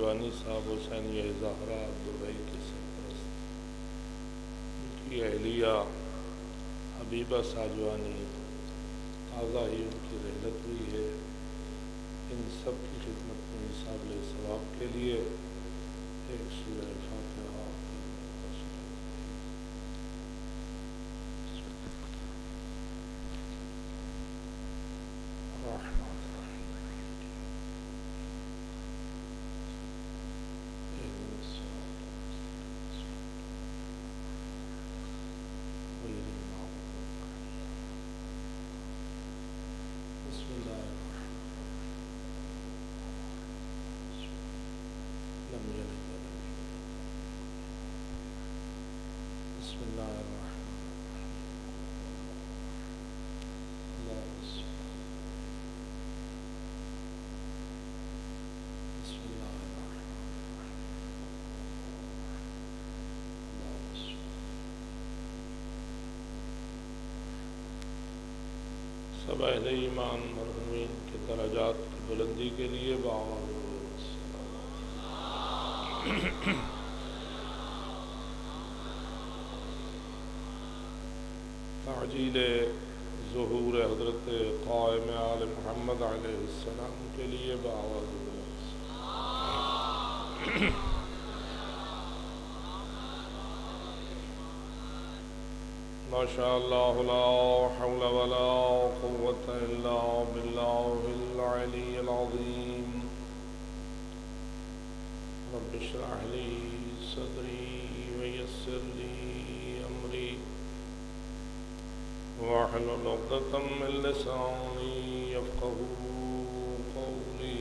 جوانی صاحب حسینی زہرا دبئی کے سرپرست ان کی اہلیہ حبیبہ ساجوانی تازہ ہی ان کی رحلت ہوئی ہے ان سب کی خدمت میں نصاب ثواب کے لیے ایک سورہ فاتحہ بسم الله لم يلد ولم يولد بسم الله الرحمن اللهم صل بسم الله الرحمن اللهم صل سب اہل ایمان، مرحومین کے درجات کی بلندی کے لیے باور تعجیل ظہور حضرت قائم آل محمد علیہ السلام کے لیے باور شاء الله لا حول ولا قوة إلا بالله العلي العظيم. رب اشرح لي صدري ويسر لي أمري. واحلل عقدة من لساني يفقه قولي.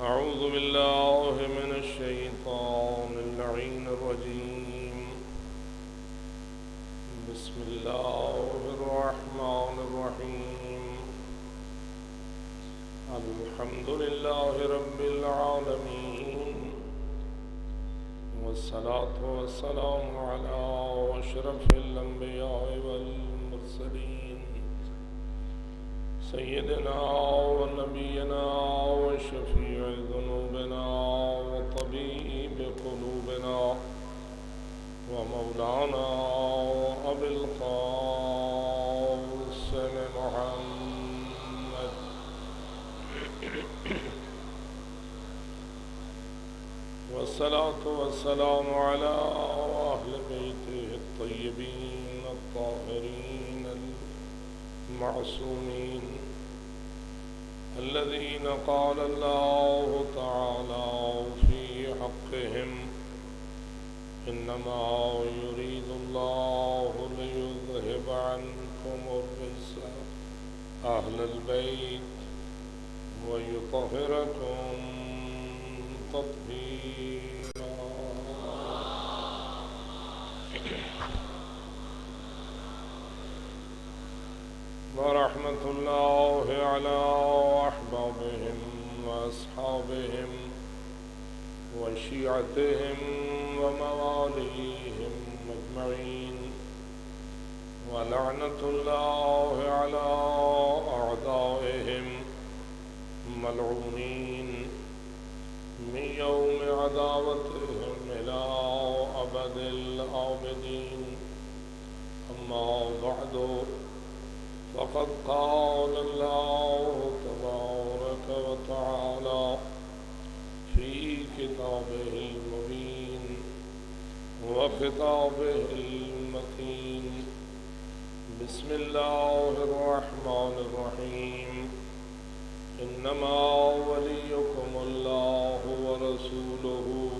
أعوذ بالله من الشيطان اللعين الرجيم. بسم الله الرحمن الرحيم. الحمد لله رب العالمين. والصلاة والسلام على أشرف الأنبياء والمرسلين. سيدنا ونبينا وشفيع ذنوبنا وطبيب قلوبنا. ومولانا أبي القاسم محمد. والصلاة والسلام على أهل بيته الطيبين الطاهرين المعصومين. الذين قال الله تعالى في حقهم إنما يريد الله ليذهب عنكم الرجس أهل البيت ويطهركم تطهيرا. ورحمة الله على أحبابهم وأصحابهم وشيعتهم ومواليهم أجمعين. ولعنة الله على أعدائهم ملعونين. من يوم عداوتهم إلى أبد الآبدين. أما بعد فقد قال الله تبارك وتعالى في كتابه المبين وخطابه المتين. بسم الله الرحمن الرحيم. إنما وليكم الله ورسوله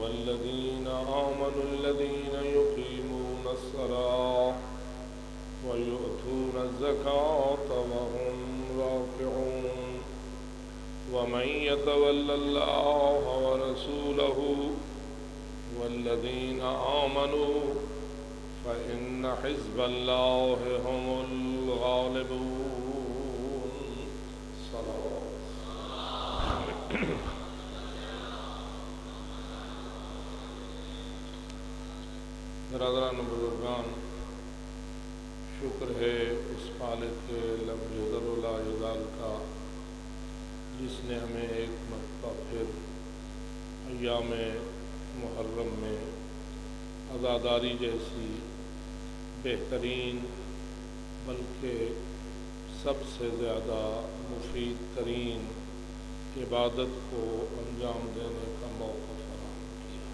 والذين آمنوا الذين يقيمون الصلاة ويؤتون الزكاة وهم راكعون. ومن يتول الله ورسوله والذين آمنوا فإن حزب الله هم الغالبون. صلوات برادران بزرگان، شکر ہے اس خالق کے لفظ لا یزال کا۔ جس نے ہمیں ایک مرتبہ پھر ایام محرم میں عزاداری جیسی بہترین بلکہ سب سے زیادہ مفید ترین عبادت کو انجام دینے کا موقع فراہم کیا۔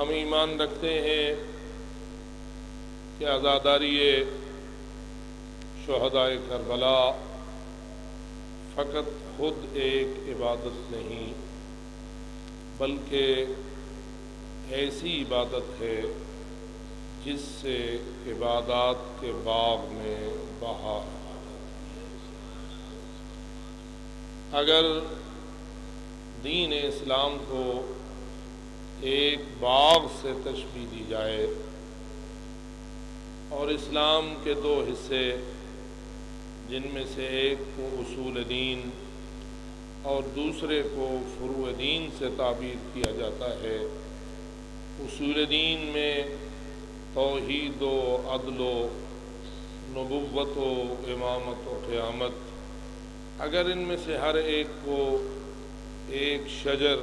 ہم ایمان رکھتے ہیں کہ آزاداری شہدائے کربلا فقط خود ایک عبادت نہیں، بلکہ ایسی عبادت ہے جس سے عبادات کے باغ میں بہار اگر دین اسلام کو ایک باغ سے تشبیح دی جائے اور اسلام کے دو حصے جن میں سے ایک کو اصول دین اور دوسرے کو فروع دین سے تعبیر کیا جاتا ہے۔ اصول دین میں توحید و عدل و نبوت و امامت و قیامت۔ اگر ان میں سے ہر ایک کو ایک شجر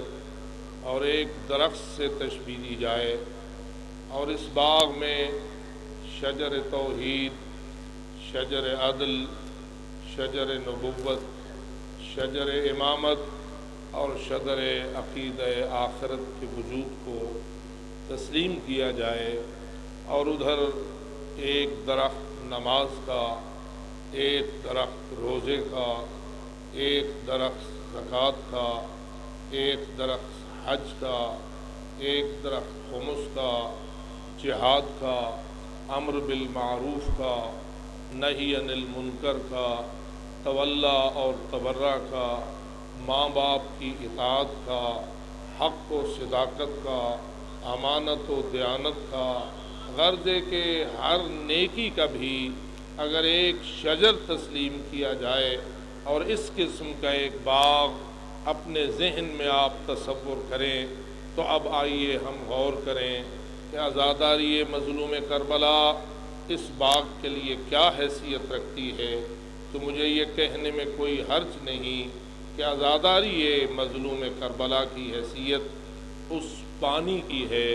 اور ایک درخت سے تشبیح دی جائے اور اس باغ میں شجر توحید، شجر عدل شجر نبوت، شجر امامت اور شجر عقید آخرت کے وجود کو تسلیم کیا جائے اور ادھر ایک درخت نماز کا، ایک درخت روزے کا، ایک درخت زکوٰۃ کا، ایک درخت حج کا، ایک درخت خمس کا، جہاد کا، امر بالمعروف کا، نہی ان المنکر کا طلّہ اور تبرہ کا، ماں باپ کی اطاعت کا، حق و صداقت کا، امانت و دیانت کا غرضے کے ہر نیکی کا بھی اگر ایک شجر تسلیم کیا جائے اور اس قسم کا ایک باغ اپنے ذہن میں آپ تصور کریں، تو اب آئیے ہم غور کریں کہ آزاداری مظلوم کربلا اس باغ کے لیے کیا حیثیت رکھتی ہے۔ تو مجھے یہ کہنے میں کوئی حرج نہیں کہ آزاداری مظلوم کربلا کی حیثیت اس پانی کی ہے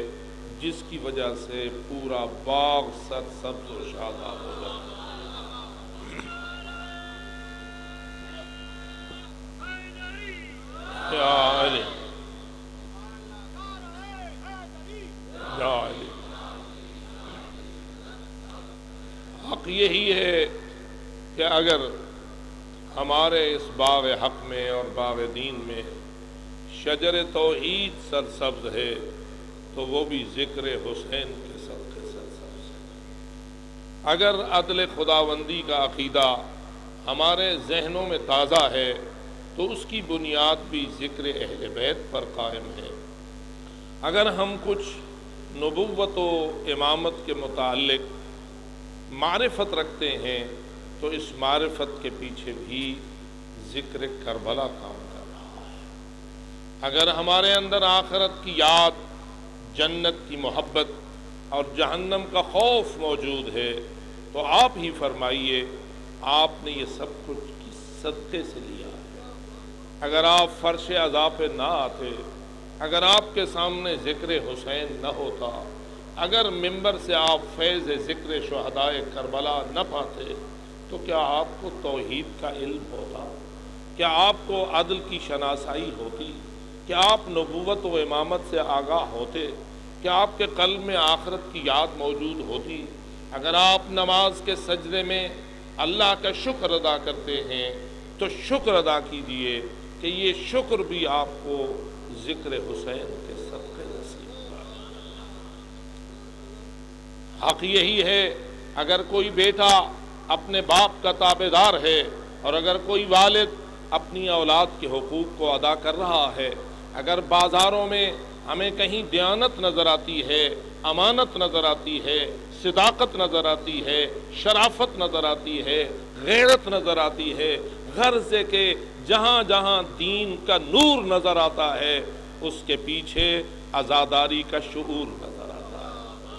جس کی وجہ سے پورا باغ سر سبز و شاداب ہو جاتا ہے اگر ہمارے اس باغ حق میں اور باغ دین میں شجر توحید سرسبز ہے، تو وہ بھی ذکر حسین کے سب کے سرسبز ہے۔ اگر عدل خداوندی کا عقیدہ ہمارے ذہنوں میں تازہ ہے، تو اس کی بنیاد بھی ذکر اہل بیت پر قائم ہے۔ اگر ہم کچھ نبوت و امامت کے متعلق معرفت رکھتے ہیں تو اس معرفت کے پیچھے بھی ذکر کربلا کام کر رہا ہے۔ اگر ہمارے اندر آخرت کی یاد، جنت کی محبت اور جہنم کا خوف موجود ہے، تو آپ ہی فرمائیے، آپ نے یہ سب کچھ کس صدقے سے لیا ہے؟ اگر آپ فرش عذاب پہ نہ آتے، اگر آپ کے سامنے ذکر حسین نہ ہوتا، اگر ممبر سے آپ فیض ذکر شہدائے کربلا نہ پاتے تو کیا آپ کو توحید کا علم ہوتا؟ کیا آپ کو عدل کی شناسائی ہوتی؟ کیا آپ نبوت و امامت سے آگاہ ہوتے؟ کیا آپ کے قلب میں آخرت کی یاد موجود ہوتی؟ اگر آپ نماز کے سجدے میں اللہ کا شکر ادا کرتے ہیں، تو شکر ادا کیجیے کہ یہ شکر بھی آپ کو ذکر حسین کے صدقے نصیب ہوگا حق یہی ہے، اگر کوئی بیٹا اپنے باپ کا تابے دار ہے اور اگر کوئی والد اپنی اولاد کے حقوق کو ادا کر رہا ہے، اگر بازاروں میں ہمیں کہیں دیانت نظر آتی ہے، امانت نظر آتی ہے، صداقت نظر آتی ہے، شرافت نظر آتی ہے، غیرت نظر آتی ہے، غرض کے جہاں جہاں دین کا نور نظر آتا ہے، اس کے پیچھے ازاداری کا شعور نظر آتا ہے۔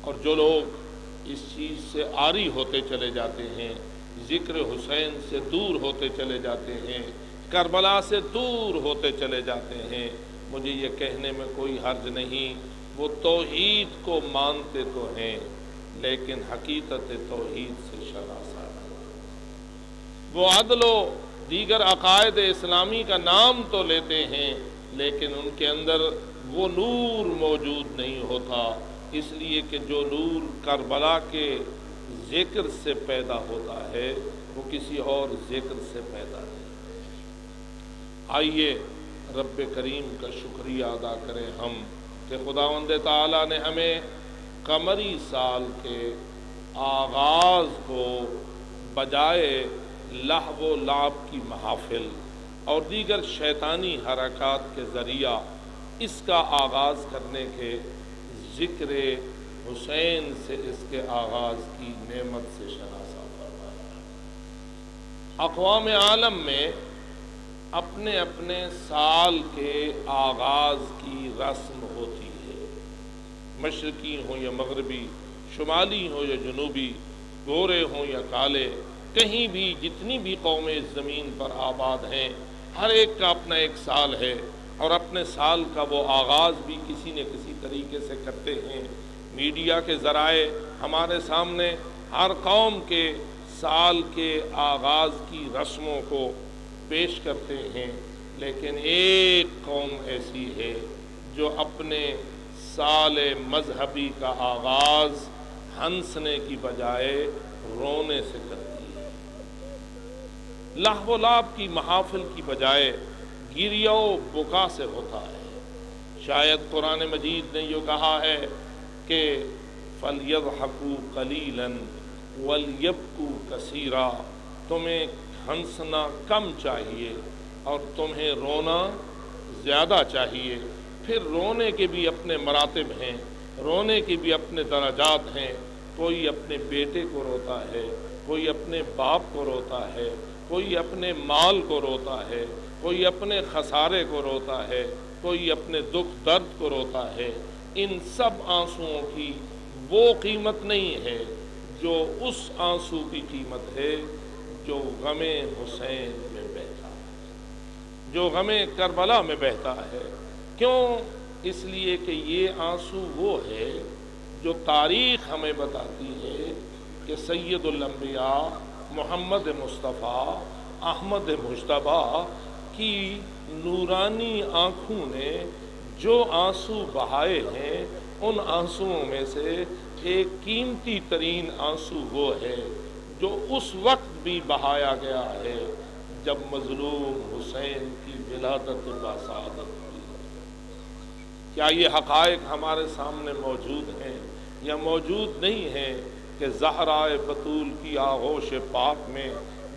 اور جو لوگ اس چیز سے آری ہوتے چلے جاتے ہیں، ذکر حسین سے دور ہوتے چلے جاتے ہیں، کربلا سے دور ہوتے چلے جاتے ہیں۔ مجھے یہ کہنے میں کوئی حرج نہیں، وہ توحید کو مانتے تو ہیں، لیکن حقیقت توحید سے شراسا وہ عدل و دیگر عقائد اسلامی کا نام تو لیتے ہیں، لیکن ان کے اندر وہ نور موجود نہیں ہوتا۔ اس لیے کہ جو نور کربلا کے ذکر سے پیدا ہوتا ہے، وہ کسی اور ذکر سے پیدا نہیں۔ آئیے رب کریم کا شکریہ ادا کریں ہم کہ خدا وند تعالیٰ نے ہمیں قمری سال کے آغاز کو بجائے لہو و لاب کی محافل اور دیگر شیطانی حرکات کے ذریعہ اس کا آغاز کرنے کے ذکر حسین سے اس کے آغاز کی نعمت سے شناسا فرمایا۔ اقوام عالم میں اپنے اپنے سال کے آغاز کی رسم ہوتی ہے۔ مشرقی ہوں یا مغربی، شمالی ہوں یا جنوبی، گورے ہوں یا کالے، کہیں بھی جتنی بھی قومیں زمین پر آباد ہیں، ہر ایک کا اپنا ایک سال ہے۔ اور اپنے سال کا وہ آغاز بھی کسی نہ کسی طریقے سے کرتے ہیں۔ میڈیا کے ذرائع ہمارے سامنے ہر قوم کے سال کے آغاز کی رسموں کو پیش کرتے ہیں۔ لیکن ایک قوم ایسی ہے جو اپنے سال مذہبی کا آغاز ہنسنے کی بجائے رونے سے کرتی ہے۔ و لاب کی محافل کی بجائے گریا و بکا سے ہوتا ہے۔ شاید قرآن مجید نے یہ کہا ہے کہ فلیب حقو کلیلن ولیبکو کثیرہ تمہیں ہنسنا کم چاہیے اور تمہیں رونا زیادہ چاہیے۔ پھر رونے کے بھی اپنے مراتب ہیں، رونے کے بھی اپنے درجات ہیں۔ کوئی اپنے بیٹے کو روتا ہے، کوئی اپنے باپ کو روتا ہے، کوئی اپنے مال کو روتا ہے۔ کوئی اپنے خسارے کو روتا ہے، کوئی اپنے دکھ درد کو روتا ہے۔ ان سب آنسوؤں کی وہ قیمت نہیں ہے جو اس آنسو کی قیمت ہے جو غم حسین میں بہتا ہے۔ جو غم کربلا میں بہتا ہے۔ کیوں؟ اس لیے کہ یہ آنسو وہ ہے جو تاریخ ہمیں بتاتی ہے کہ سید الانبیاء محمد مصطفیٰ، احمد مشتبہ کی نورانی آنکھوں نے جو آنسو بہائے ہیں، ان آنسوؤں میں سے ایک قیمتی ترین آنسو وہ ہے جو اس وقت بھی بہایا گیا ہے جب مظلوم حسین کی ولادت باسعادت ہوئی۔ کیا یہ حقائق ہمارے سامنے موجود ہیں یا موجود نہیں ہیں کہ زہرائے بطول کی آغوش پاک میں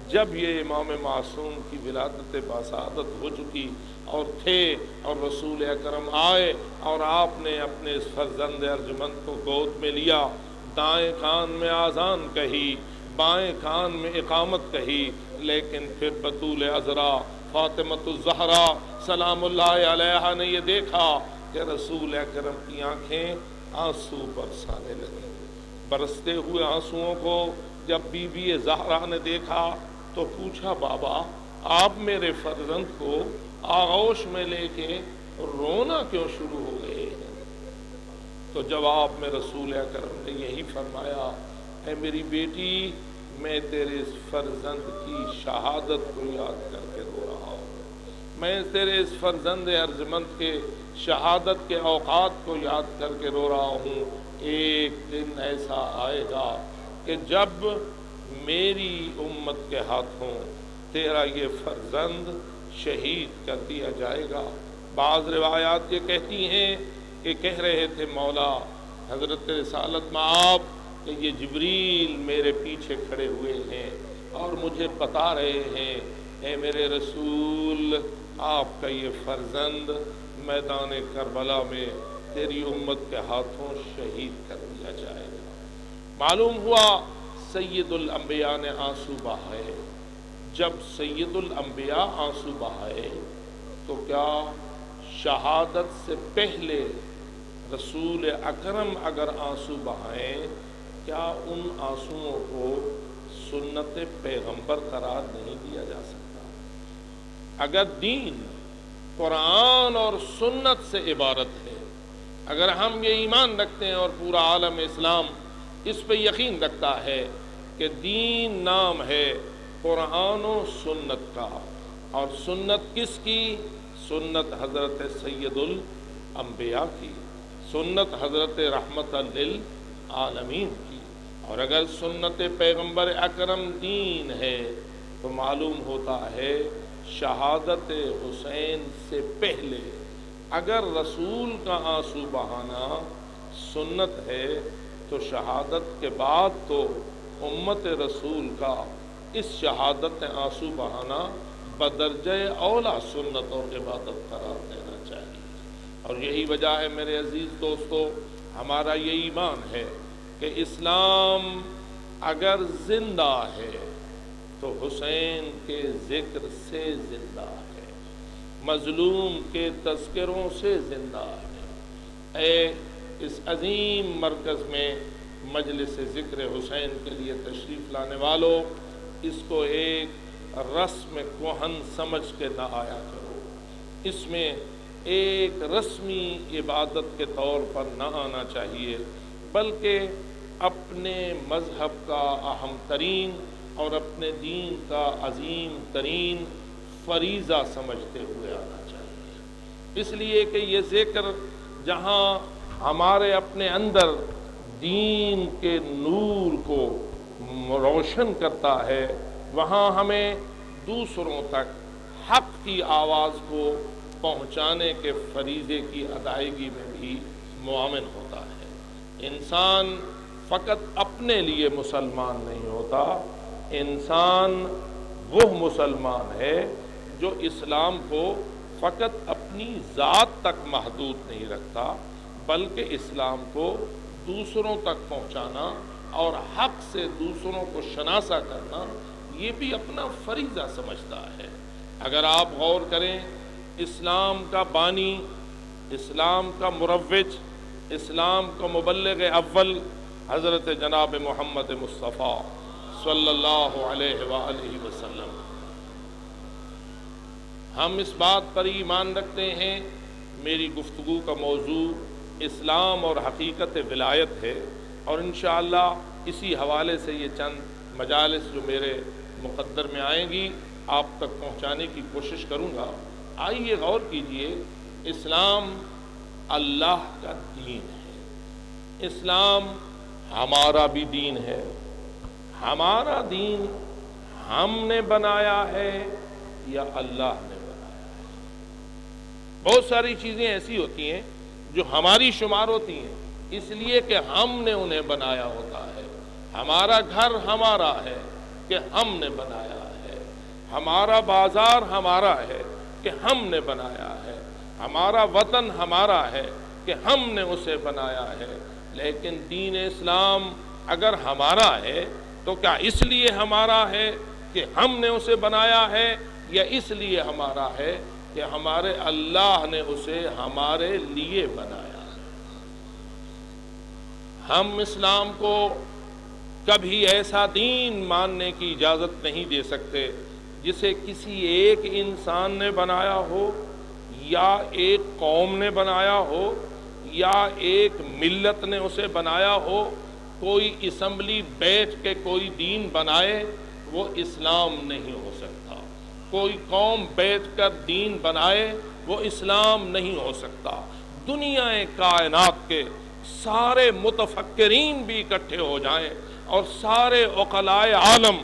جب یہ امام معصوم کی ولادت باسعادت ہو چکی اور تھے اور رسول اکرم آئے اور آپ نے اپنے اس فرزند ارجمند کو گود میں لیا، دائیں کان میں آزان کہی، بائیں کان میں اقامت کہی، لیکن پھر بطول عذرا فاطمت الزہرا سلام اللہ علیہ نے یہ دیکھا کہ رسول اکرم کی آنکھیں آنسو برسانے لگیں۔ برستے ہوئے آنسوؤں کو جب بی بی زہرا نے دیکھا تو پوچھا، بابا، آپ میرے فرزند کو آغوش میں لے کے رونا کیوں شروع ہو گئے؟ تو جواب میں رسول اکرم نے یہی فرمایا، اے میری بیٹی، میں تیرے اس فرزند کی شہادت کو یاد کر کے رو رہا ہوں۔ میں تیرے اس فرزند ارجمند کے شہادت کے اوقات کو یاد کر کے رو رہا ہوں۔ ایک دن ایسا آئے گا کہ جب میری امت کے ہاتھوں تیرا یہ فرزند شہید کر دیا جائے گا۔ بعض روایات یہ کہتی ہیں کہ کہہ رہے تھے مولا، حضرت رسالت میں آپ کہ یہ جبریل میرے پیچھے کھڑے ہوئے ہیں اور مجھے بتا رہے ہیں۔ اے میرے رسول، آپ کا یہ فرزند میدان کربلا میں تیری امت کے ہاتھوں شہید کر دیا جائے گا۔ معلوم ہوا سید الانبیاء نے آنسو بہائے۔ جب سید الانبیاء آنسو بہائے، تو کیا شہادت سے پہلے رسول اکرم اگر آنسو بہائیں، کیا ان آنسوؤں کو سنت پیغمبر قرار نہیں دیا جا سکتا؟ اگر دین قرآن اور سنت سے عبارت ہے، اگر ہم یہ ایمان رکھتے ہیں اور پورا عالم اسلام اس پہ یقین رکھتا ہے کہ دین نام ہے قرآن و سنت کا۔ اور سنت کس کی؟ سنت حضرت سید الانبیاء کی۔ سنت حضرت رحمت للعالمین کی۔ اور اگر سنت پیغمبر اکرم دین ہے، تو معلوم ہوتا ہے شہادت حسین سے پہلے اگر رسول کا آنسو بہانا سنت ہے تو شہادت کے بعد تو امت رسول کا اس شہادت آنسو بہانا بدرجہ اولا سنت اور عبادت قرار دینا چاہیے۔ اور یہی وجہ ہے میرے عزیز دوستو، ہمارا یہ ایمان ہے کہ اسلام اگر زندہ ہے تو حسین کے ذکر سے زندہ ہے، مظلوم کے تذکروں سے زندہ ہے۔ اے اس عظیم مرکز میں مجلس ذکر حسین کے لیے تشریف لانے والوں اس کو ایک رسم کوہن سمجھ کے نہ آیا کرو۔ اس میں ایک رسمی عبادت کے طور پر نہ آنا چاہیے، بلکہ اپنے مذہب کا اہم ترین اور اپنے دین کا عظیم ترین فریضہ سمجھتے ہوئے آنا چاہیے۔ اس لیے کہ یہ ذکر جہاں ہمارے اپنے اندر دین کے نور کو روشن کرتا ہے، وہاں ہمیں دوسروں تک حق کی آواز کو پہنچانے کے فریضے کی ادائیگی میں بھی معامن ہوتا ہے۔ انسان فقط اپنے لیے مسلمان نہیں ہوتا، انسان وہ مسلمان ہے جو اسلام کو فقط اپنی ذات تک محدود نہیں رکھتا۔ بلکہ اسلام کو دوسروں تک پہنچانا اور حق سے دوسروں کو شناسا کرنا، یہ بھی اپنا فریضہ سمجھتا ہے۔ اگر آپ غور کریں، اسلام کا بانی، اسلام کا مروج، اسلام کا مبلغ اول حضرت جناب محمد مصطفیٰ صلی اللہ علیہ وآلہ وسلم۔ ہم اس بات پر ایمان رکھتے ہیں، میری گفتگو کا موضوع اسلام اور حقیقت ولایت ہے اور انشاءاللہ اسی حوالے سے یہ چند مجالس جو میرے مقدر میں آئیں گی، آپ تک پہنچانے کی کوشش کروں گا۔ آئیے غور کیجیے، اسلام اللہ کا دین ہے۔ اسلام ہمارا بھی دین ہے۔ ہمارا دین ہم نے بنایا ہے یا اللہ نے بنایا ہے۔ بہت ساری چیزیں ایسی ہوتی ہیں جو ہماری شمار ہوتی ہیں، اس لیے کہ ہم نے انہیں بنایا ہوتا ہے۔ ہمارا گھر ہمارا ہے کہ ہم نے بنایا ہے۔ ہمارا بازار ہمارا ہے کہ ہم نے بنایا ہے۔ ہمارا وطن ہمارا ہے کہ ہم نے اسے بنایا ہے۔ لیکن دین اسلام اگر ہمارا ہے، تو کیا اس لیے ہمارا ہے کہ ہم نے اسے بنایا ہے یا اس لیے ہمارا ہے؟ کہ ہمارے اللہ نے اسے ہمارے لیے بنایا۔ ہم اسلام کو کبھی ایسا دین ماننے کی اجازت نہیں دے سکتے جسے کسی ایک انسان نے بنایا ہو، یا ایک قوم نے بنایا ہو، یا ایک ملت نے اسے بنایا ہو۔ کوئی اسمبلی بیٹھ کے کوئی دین بنائے، وہ اسلام نہیں ہو سکتا۔ کوئی قوم بیٹھ کر دین بنائے وہ اسلام نہیں ہو سکتا۔ دنیا کائنات کے سارے متفکرین بھی اکٹھے ہو جائیں اور سارے اقلائے عالم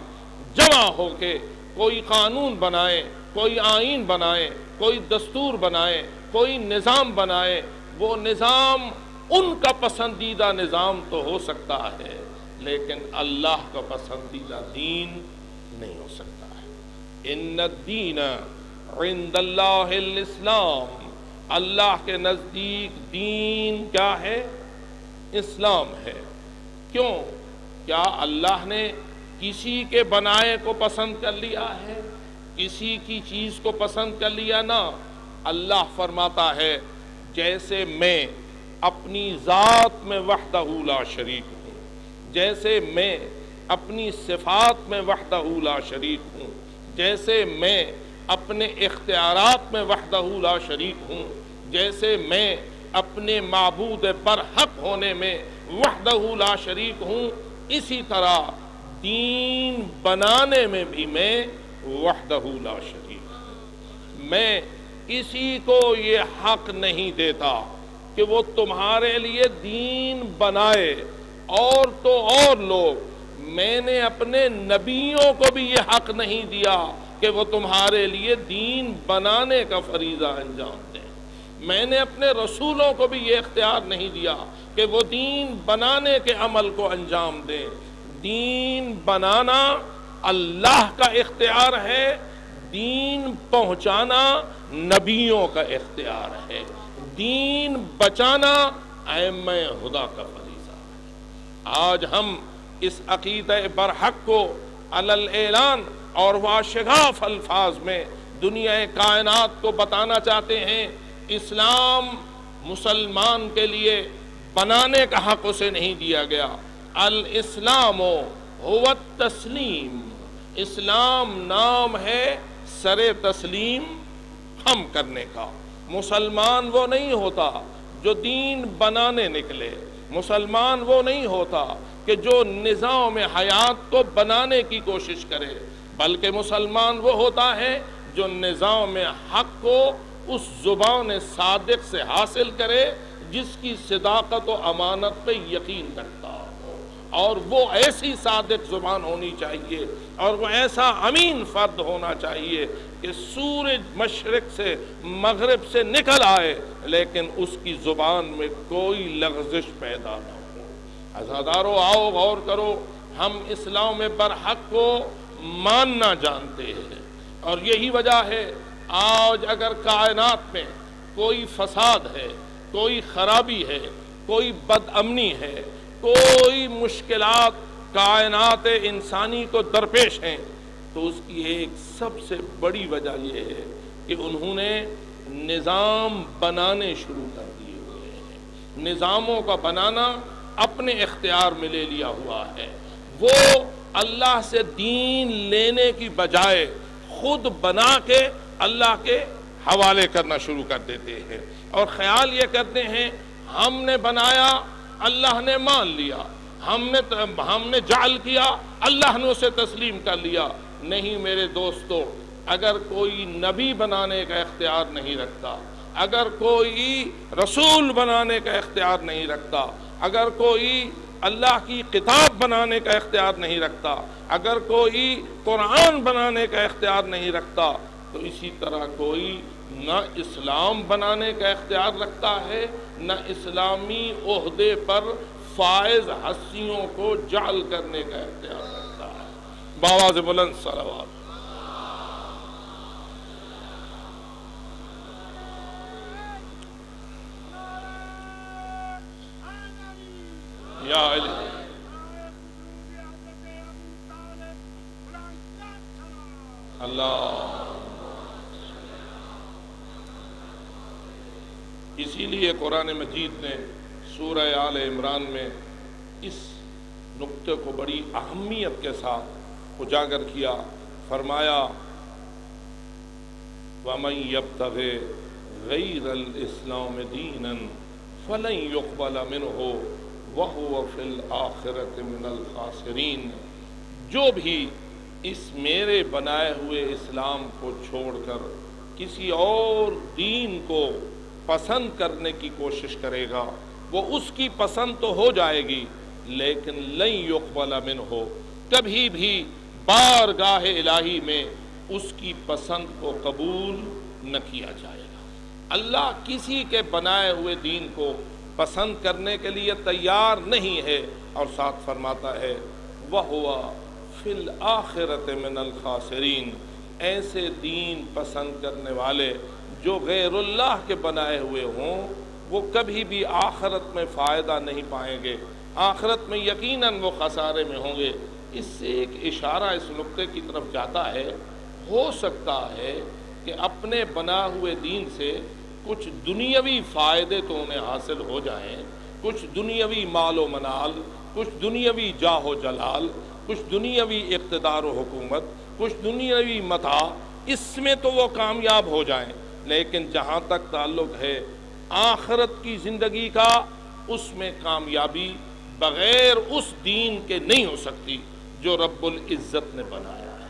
جمع ہو کے کوئی قانون بنائے کوئی آئین بنائے کوئی دستور بنائے کوئی نظام بنائے وہ نظام ان کا پسندیدہ نظام تو ہو سکتا ہے، لیکن اللہ کا پسندیدہ دین نہیں ہو سکتا ہے۔ ان الدین عند اللہ الاسلام اللہ کے نزدیک دین کیا ہے؟ اسلام ہے۔ کیوں؟ کیا اللہ نے کسی کے بنائے کو پسند کر لیا ہے؟ کسی کی چیز کو پسند کر لیا نا؟ اللہ فرماتا ہے، جیسے میں اپنی ذات میں وحدہ لا شریک ہوں، جیسے میں اپنی صفات میں وحدہ لا شریک ہوں جیسے میں اپنے اختیارات میں وحدہ لا شریک ہوں، جیسے میں اپنے معبود پر حق ہونے میں وحدہ لا شریک ہوں، اسی طرح دین بنانے میں بھی میں وحدہ لا شریک ہوں۔ میں کسی کو یہ حق نہیں دیتا کہ وہ تمہارے لیے دین بنائے، اور تو اور لوگ میں نے اپنے نبیوں کو بھی یہ حق نہیں دیا کہ وہ تمہارے لیے دین بنانے کا فریضہ انجام دیں۔ میں نے اپنے رسولوں کو بھی یہ اختیار نہیں دیا کہ وہ دین بنانے کے عمل کو انجام دیں۔ دین بنانا اللہ کا اختیار ہے، دین پہنچانا نبیوں کا اختیار ہے۔ دین بچانا ایم خدا کا فریضہ ہے۔ آج ہم اس عقیدہ برحق کو اعلان اور واشغاف الفاظ میں دنیا کائنات کو بتانا چاہتے ہیں، اسلام مسلمان کے لیے بنانے کا حق اسے نہیں دیا گیا۔ الاسلام ہو تسلیم اسلام نام ہے سر تسلیم ہم کرنے کا۔ مسلمان وہ نہیں ہوتا جو دین بنانے نکلے۔ مسلمان وہ نہیں ہوتا کہ جو نظام حیات کو بنانے کی کوشش کرے، بلکہ مسلمان وہ ہوتا ہے جو نظام حق کو اس زبان صادق سے حاصل کرے، جس کی صداقت و امانت پہ یقین کرتا اور وہ ایسی صادق زبان ہونی چاہیے اور وہ ایسا امین فرد ہونا چاہیے کہ سورج مشرق سے مغرب سے نکل آئے، لیکن اس کی زبان میں کوئی لغزش پیدا نہ ہو۔ ازادارو آؤ غور کرو، ہم اسلام برحق کو ماننا جانتے ہیں۔ اور یہی وجہ ہے، آج اگر کائنات میں کوئی فساد ہے، کوئی خرابی ہے، کوئی بد امنی ہے کوئی مشکلات کائنات انسانی کو درپیش ہیں، تو اس کی ایک سب سے بڑی وجہ یہ ہے کہ انہوں نے نظام بنانے شروع کر دیے ہوئے ہیں۔ نظاموں کا بنانا اپنے اختیار میں لے لیا ہوا ہے۔ وہ اللہ سے دین لینے کی بجائے خود بنا کے اللہ کے حوالے کرنا شروع کر دیتے ہیں۔ اور خیال یہ کرتے ہیں، ہم نے بنایا اللہ نے مان لیا۔ ہم نے ہم نے جعل کیا۔ اللہ نے اسے تسلیم کر لیا۔ نہیں میرے دوستو، اگر کوئی نبی بنانے کا اختیار نہیں رکھتا، اگر کوئی رسول بنانے کا اختیار نہیں رکھتا، اگر کوئی اللہ کی کتاب بنانے کا اختیار نہیں رکھتا، اگر کوئی قرآن بنانے کا اختیار نہیں رکھتا، تو اسی طرح کوئی نہ اسلام بنانے کا اختیار رکھتا ہے، نہ اسلامی عہدے پر فائز حسیوں کو جعل کرنے کا اختیار رکھتا ہے۔ باواز بلند سلوات یا علی۔ اللہ۔ اسی لیے قرآن مجید نے سورہ آل عمران میں اس نقطے کو بڑی اہمیت کے ساتھ اجاگر کیا، فرمایا، وَمَن يَبْتَغِ غَيْرَ الْإِسْلَامِ دِينًا فَلَن يُقْبَلَ مِنْهُ وَهُوَ فِي الْآخِرَةِ مِنَ الْخَاسِرِينَ۔ جو بھی اس میرے بنائے ہوئے اسلام کو چھوڑ کر کسی اور دین کو پسند کرنے کی کوشش کرے گا، وہ اس کی پسند تو ہو جائے گی، لیکن لن یقبل من ہو کبھی بھی بارگاہ الہی میں اس کی پسند کو قبول نہ کیا جائے گا۔ اللہ کسی کے بنائے ہوئے دین کو پسند کرنے کے لیے تیار نہیں ہے اور ساتھ فرماتا ہے وہ ہوا فی الآخرت من الخاسرین۔ ایسے دین پسند کرنے والے جو غیر اللہ کے بنائے ہوئے ہوں، وہ کبھی بھی آخرت میں فائدہ نہیں پائیں گے۔ آخرت میں یقیناً وہ خسارے میں ہوں گے۔ اس سے ایک اشارہ اس نقطے کی طرف جاتا ہے، ہو سکتا ہے کہ اپنے بنا ہوئے دین سے کچھ دنیاوی فائدے تو انہیں حاصل ہو جائیں۔ کچھ دنیاوی مال و منال، کچھ دنیاوی جاہ و جلال، کچھ دنیاوی اقتدار و حکومت، کچھ دنیاوی متا اس میں تو وہ کامیاب ہو جائیں۔ لیکن جہاں تک تعلق ہے آخرت کی زندگی کا، اس میں کامیابی بغیر اس دین کے نہیں ہو سکتی جو رب العزت نے بنایا ہے۔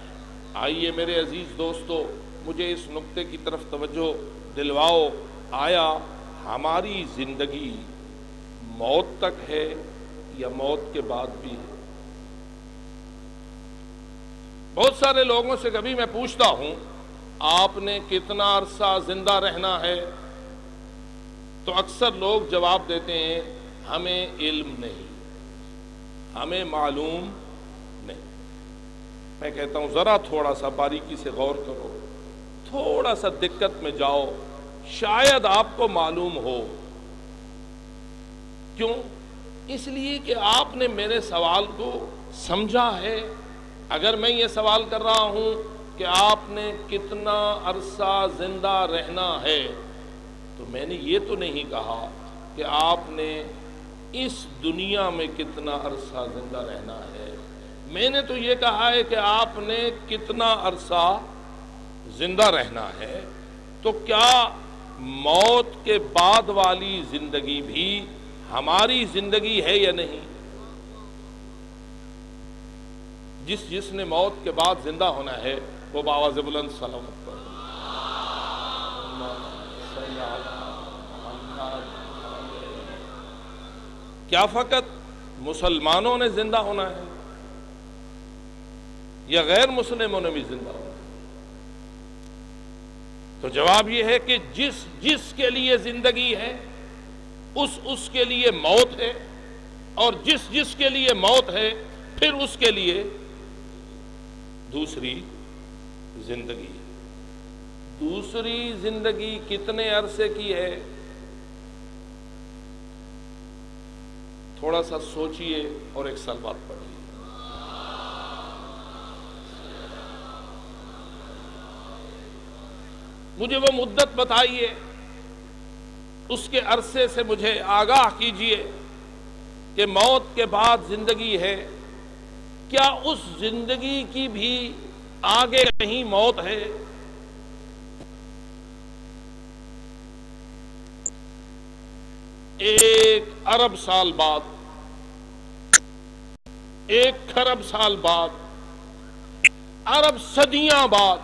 آئیے میرے عزیز دوستو، مجھے اس نقطے کی طرف توجہ دلواؤ۔ آیا ہماری زندگی موت تک ہے یا موت کے بعد بھی ہے؟ بہت سارے لوگوں سے کبھی میں پوچھتا ہوں آپ نے کتنا عرصہ زندہ رہنا ہے؟ تو اکثر لوگ جواب دیتے ہیں، ہمیں علم نہیں، ہمیں معلوم نہیں۔ میں کہتا ہوں، ذرا تھوڑا سا باریکی سے غور کرو، تھوڑا سا دقت میں جاؤ، شاید آپ کو معلوم ہو۔ کیوں؟ اس لیے کہ آپ نے میرے سوال کو سمجھا ہے۔ اگر میں یہ سوال کر رہا ہوں کہ آپ نے کتنا عرصہ زندہ رہنا ہے۔ تو میں نے یہ تو نہیں کہا کہ آپ نے اس دنیا میں کتنا عرصہ زندہ رہنا ہے۔ میں نے تو یہ کہا ہے کہ آپ نے کتنا عرصہ زندہ رہنا ہے۔ تو کیا موت کے بعد والی زندگی بھی ہماری زندگی ہے یا نہیں؟ جس جس نے موت کے بعد زندہ ہونا ہے۔ وہ باواز بلند سلامت پر۔ کیا فقط مسلمانوں نے زندہ ہونا ہے یا غیر مسلموں نے بھی زندہ ہونا ہے؟ تو جواب یہ ہے کہ جس جس کے لیے زندگی ہے، اس اس کے لیے موت ہے، اور جس جس کے لیے موت ہے، پھر اس کے لیے دوسری زندگی۔ ہے دوسری زندگی کتنے عرصے کی ہے؟ تھوڑا سا سوچئے اور ایک سال بات پڑھیے مجھے وہ مدت بتائیے، اس کے عرصے سے مجھے آگاہ کیجیے کہ موت کے بعد زندگی ہے۔ کیا اس زندگی کی بھی آگے کہیں موت ہے۔ ایک ارب سال بعد، ایک خرب سال بعد، ارب صدیاں بعد،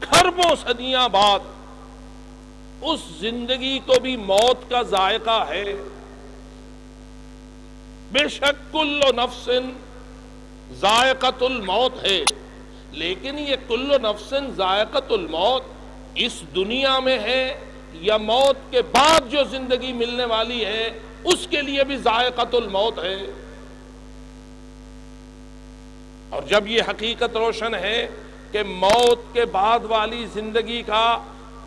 خربوں صدیاں بعد، اس زندگی کو بھی موت کا ذائقہ ہے۔ بے شک کل نفس ذائقت الموت ہے۔ لیکن یہ کل نفس ذائقت الموت اس دنیا میں ہے یا موت کے بعد جو زندگی ملنے والی ہے، اس کے لیے بھی ذائقت الموت ہے۔ اور جب یہ حقیقت روشن ہے کہ موت کے بعد والی زندگی کا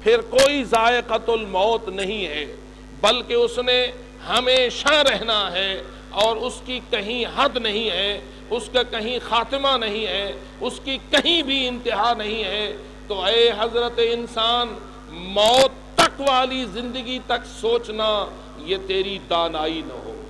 پھر کوئی ذائقت الموت نہیں ہے، بلکہ اس نے ہمیشہ رہنا ہے۔ اور اس کی کہیں حد نہیں ہے، اس کا کہیں خاتمہ نہیں ہے، اس کی کہیں بھی انتہا نہیں ہے۔ تو اے حضرت انسان، موت تک والی زندگی تک سوچنا، یہ تیری دانائی نہ ہو۔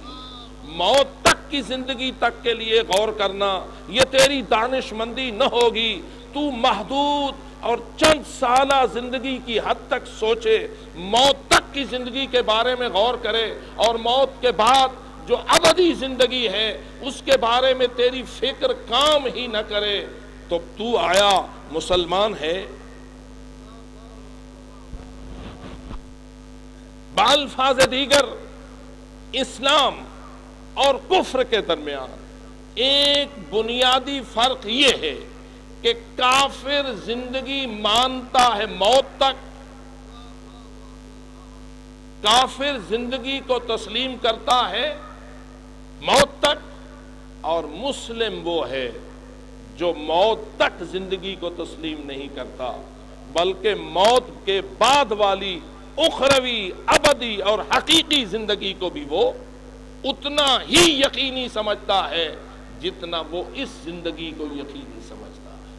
موت تک کی زندگی تک کے لیے غور کرنا، یہ تیری دانش مندی نہ ہوگی۔ تو محدود اور چند سالہ زندگی کی حد تک سوچے، موت تک کی زندگی کے بارے میں غور کرے۔ اور موت کے بعد جو ابدی زندگی ہے، اس کے بارے میں تیری فکر کام ہی نہ کرے، تو تو آیا مسلمان ہے۔ بالفاظ دیگر اسلام اور کفر کے درمیان ایک بنیادی فرق یہ ہے کہ کافر زندگی مانتا ہے موت تک۔ کافر زندگی کو تسلیم کرتا ہے موت تک اور مسلم وہ ہے جو موت تک زندگی کو تسلیم نہیں کرتا، بلکہ موت کے بعد والی اخروی، ابدی اور حقیقی زندگی کو بھی وہ اتنا ہی یقینی سمجھتا ہے جتنا وہ اس زندگی کو یقینی سمجھتا ہے۔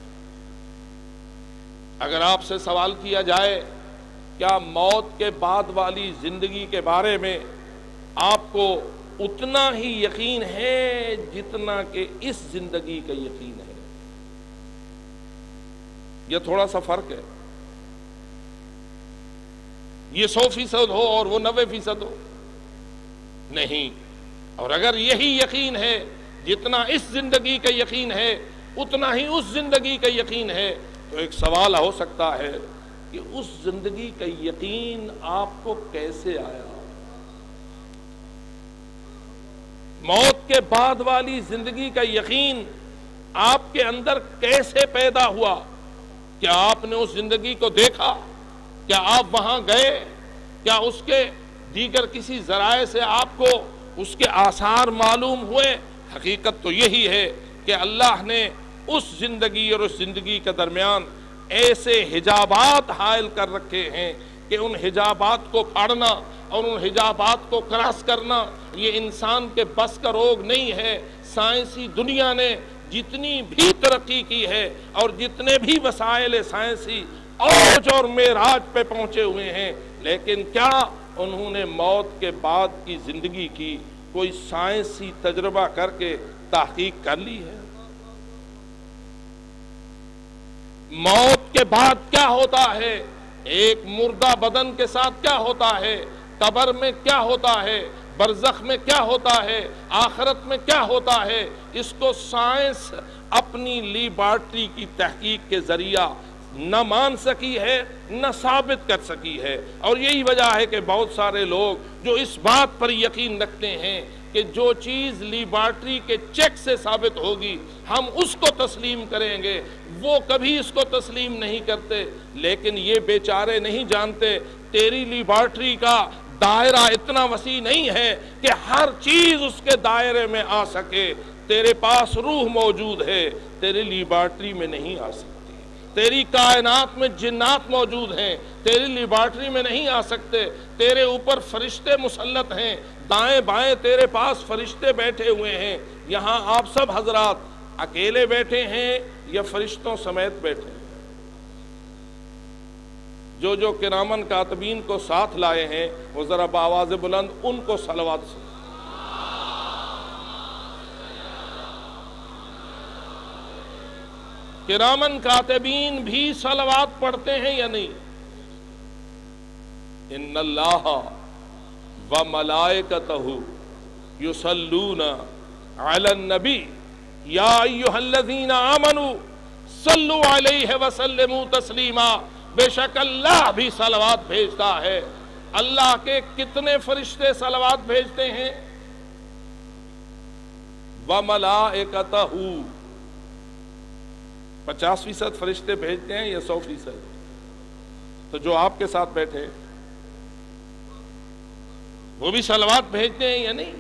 اگر آپ سے سوال کیا جائے، کیا موت کے بعد والی زندگی کے بارے میں آپ کو اتنا ہی یقین ہے جتنا کہ اس زندگی کا یقین ہے۔ یہ تھوڑا سا فرق ہے۔ یہ سو فیصد ہو اور وہ نوے فیصد ہو۔ نہیں، اور اگر یہی یقین ہے جتنا اس زندگی کا یقین ہے، اتنا ہی اس زندگی کا یقین ہے، تو ایک سوال ہو سکتا ہے کہ اس زندگی کا یقین آپ کو کیسے آیا؟ موت کے بعد والی زندگی کا یقین آپ کے اندر کیسے پیدا ہوا؟ کیا آپ نے اس زندگی کو دیکھا؟ کیا آپ وہاں گئے؟ کیا اس کے دیگر کسی ذرائع سے آپ کو اس کے آثار معلوم ہوئے؟ حقیقت تو یہی ہے کہ اللہ نے اس زندگی اور اس زندگی کے درمیان ایسے حجابات حائل کر رکھے ہیں کہ ان حجابات کو پڑھنا اور ان حجابات کو کراس کرنا، یہ انسان کے بس کا روگ نہیں ہے۔ سائنسی دنیا نے جتنی بھی ترقی کی ہے اور جتنے بھی وسائل سائنسی اوج اور میراج پہ پہنچے ہوئے ہیں، لیکن کیا انہوں نے موت کے بعد کی زندگی کی کوئی سائنسی تجربہ کر کے تحقیق کر لی ہے؟ موت کے بعد کیا ہوتا ہے؟ ایک مردہ بدن کے ساتھ کیا ہوتا ہے؟ قبر میں کیا ہوتا ہے؟ برزخ میں کیا ہوتا ہے؟ آخرت میں کیا ہوتا ہے؟ اس کو سائنس اپنی لیبارٹری کی تحقیق کے ذریعہ نہ مان سکی ہے، نہ ثابت کر سکی ہے۔ اور یہی وجہ ہے کہ بہت سارے لوگ جو اس بات پر یقین رکھتے ہیں کہ جو چیز لیبارٹری کے چیک سے ثابت ہوگی، ہم اس کو تسلیم کریں گے۔ وہ کبھی اس کو تسلیم نہیں کرتے، لیکن یہ بیچارے نہیں جانتے، تیری لیبارٹری کا دائرہ اتنا وسیع نہیں ہے کہ ہر چیز اس کے دائرے میں آ سکے۔ تیرے پاس روح موجود ہے تیری لیبارٹری میں نہیں آ سکتی تیری کائنات میں جنات موجود ہیں تیری لیبارٹری میں نہیں آ سکتے۔ تیرے اوپر فرشتے مسلط ہیں، دائیں بائیں تیرے پاس فرشتے بیٹھے ہوئے ہیں۔ یہاں آپ سب حضرات اکیلے بیٹھے ہیں یا فرشتوں سمیت بیٹھے ہیں؟ جو جو کرامن کاتبین کو ساتھ لائے ہیں، وہ ذرا باواز بلند ان کو سلوات سے۔ کرامن کاتبین بھی سلوات پڑھتے ہیں یا نہیں؟ ان اللہ و ملائکتہ یسلون علی النبی۔ یا ایوہ الذین آمنوا صلو علیہ وسلموا تسلیما۔ بے شک اللہ بھی سلوات بھیجتا ہے۔ اللہ کے کتنے فرشتے سلوات بھیجتے ہیں؟ وَمَلَائِكَتَهُ پچاس فیصد فرشتے بھیجتے ہیں یا سو فیصد؟ تو جو آپ کے ساتھ بیٹھے، وہ بھی سلوات بھیجتے ہیں یا نہیں؟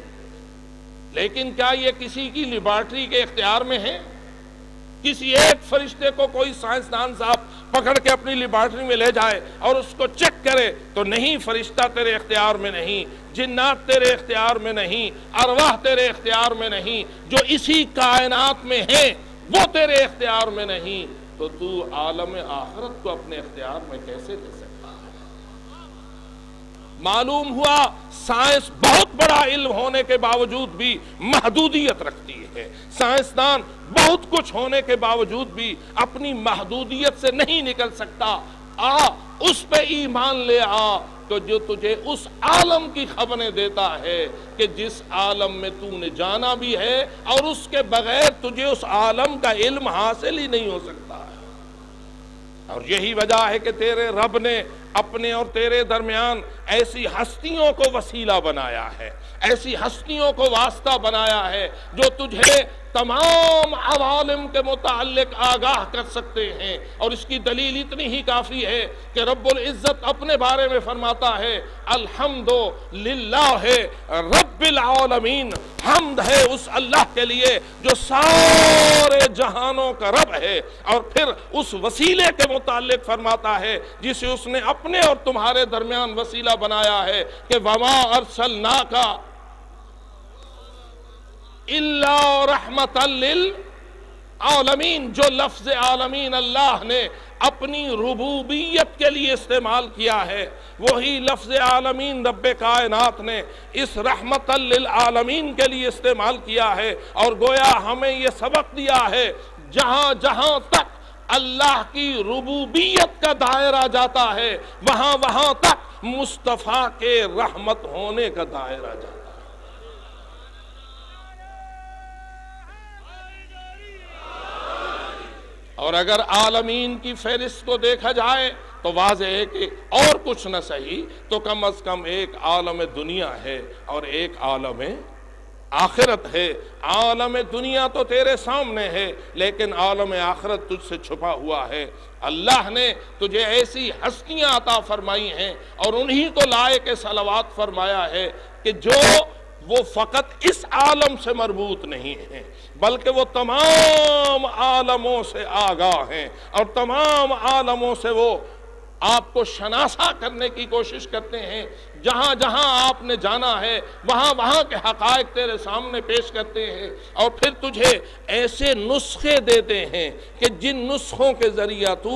لیکن کیا یہ کسی کی لیبارٹری کے اختیار میں ہے؟ کسی ایک فرشتے کو کوئی سائنسدان صاحب پکڑ کے اپنی لیبارٹری میں لے جائے اور اس کو چیک کرے، تو نہیں فرشتہ تیرے اختیار میں نہیں، جنات تیرے اختیار میں نہیں، ارواح تیرے اختیار میں نہیں، جو اسی کائنات میں ہیں، وہ تیرے اختیار میں نہیں۔ تو تو عالم آخرت کو اپنے اختیار میں کیسے دے سکتا معلوم ہوا سائنس بہت بڑا علم ہونے کے باوجود بھی محدودیت رکھتی ہے۔ سائنسدان بہت کچھ ہونے کے باوجود بھی اپنی محدودیت سے نہیں نکل سکتا۔ آ، اس پہ ایمان لے آ، تو جو تجھے اس عالم کی خبریں دیتا ہے کہ جس عالم میں تو نے جانا بھی ہے اور اس کے بغیر تجھے اس عالم کا علم حاصل ہی نہیں ہو سکتا ہے۔ اور یہی وجہ ہے کہ تیرے رب نے اپنے اور تیرے درمیان ایسی ہستیوں کو وسیلہ بنایا ہے، ایسی ہستیوں کو واسطہ بنایا ہے جو تجھے تمام عوالم کے متعلق آگاہ کر سکتے ہیں۔ اور اس کی دلیل اتنی ہی کافی ہے کہ رب العزت اپنے بارے میں فرماتا ہے الحمد للہ رب العالمین، حمد ہے اس اللہ کے لیے جو سارے جہانوں کا رب ہے۔ اور پھر اس وسیلے کے متعلق فرماتا ہے، جسے اس نے اپنے اور تمہارے درمیان وسیلہ بنایا ہے کہ وما ارسلناکا اللہ رحمت للعالمین، جو لفظ عالمین اللہ نے اپنی ربوبیت کے لیے استعمال کیا ہے، وہی لفظ عالمین رب کائنات نے اس رحمت للعالمین کے لیے استعمال کیا ہے۔ اور گویا ہمیں یہ سبق دیا ہے، جہاں جہاں تک اللہ کی ربوبیت کا دائرہ جاتا ہے، وہاں وہاں تک مصطفیٰ کے رحمت ہونے کا دائرہ جاتا ہے۔ اور اگر عالمین کی فہرست کو دیکھا جائے تو واضح ہے کہ اور کچھ نہ صحیح، تو کم از کم ایک عالم دنیا ہے اور ایک عالم آخرت ہے۔ عالم دنیا تو تیرے سامنے ہے، لیکن عالم آخرت تجھ سے چھپا ہوا ہے۔ اللہ نے تجھے ایسی ہستیاں عطا فرمائی ہیں اور انہی کو لائے کے سلوات فرمایا ہے کہ جو وہ فقط اس عالم سے مربوط نہیں ہیں۔ بلکہ وہ تمام عالموں سے آگاہ ہیں اور تمام عالموں سے وہ آپ کو شناسا کرنے کی کوشش کرتے ہیں۔ جہاں جہاں آپ نے جانا ہے، وہاں وہاں کے حقائق تیرے سامنے پیش کرتے ہیں۔ اور پھر تجھے ایسے نسخے دیتے ہیں کہ جن نسخوں کے ذریعہ تو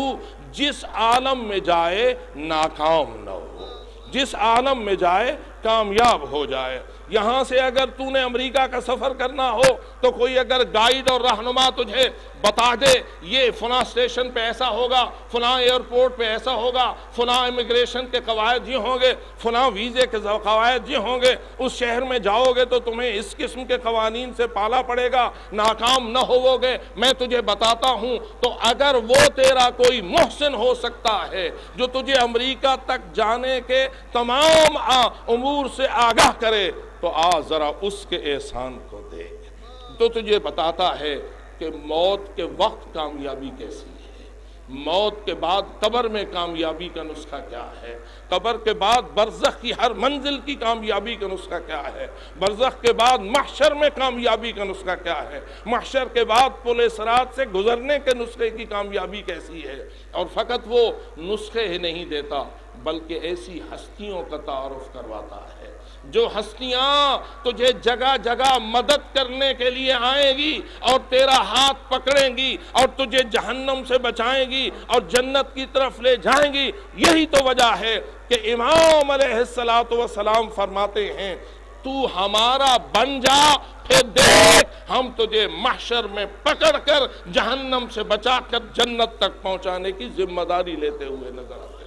جس عالم میں جائے ناکام نہ ہو، جس عالم میں جائے کامیاب ہو جائے۔ یہاں سے اگر تو نے امریکہ کا سفر کرنا ہو تو کوئی اگر گائیڈ اور رہنما تجھے بتا دے، یہ فلاں اسٹیشن پہ ایسا ہوگا، فلاں ایئرپورٹ پہ ایسا ہوگا، فلاں امیگریشن کے قواعد یہ ہوں گے، فلاں ویزے کے قواعد یہ ہوں گے، اس شہر میں جاؤ گے تو تمہیں اس قسم کے قوانین سے پالا پڑے گا، ناکام نہ ہوو گے، میں تجھے بتاتا ہوں۔ تو اگر وہ تیرا کوئی محسن ہو سکتا ہے، جو تجھے امریکہ تک جانے کے تمام امور سے آگاہ کرے، تو آ، ذرا اس کے احسان کو دیکھ۔ تو تجھے بتاتا ہے کہ موت کے وقت کامیابی کیسی ہے؟ موت کے بعد قبر میں کامیابی کا نسخہ کیا ہے؟ قبر کے بعد برزخ کی ہر منزل کی کامیابی کا نسخہ کیا ہے؟ برزخ کے بعد محشر میں کامیابی کا نسخہ کیا ہے؟ محشر کے بعد پل سرات سے گزرنے کے نسخے کی کامیابی کیسی ہے؟ اور فقط وہ نسخے ہی نہیں دیتا، بلکہ ایسی ہستیوں کا تعارف کرواتا ہے۔ جو ہستیاں تجھے جگہ جگہ مدد کرنے کے لیے آئیں گی اور تیرا ہاتھ پکڑیں گی اور تجھے جہنم سے بچائیں گی اور جنت کی طرف لے جائیں گی، یہی تو وجہ ہے کہ امام علیہ السلام فرماتے ہیں، تو ہمارا بن جا، پھر دیکھ ہم تجھے محشر میں پکڑ کر جہنم سے بچا کر جنت تک پہنچانے کی ذمہ داری لیتے ہوئے نظر آتے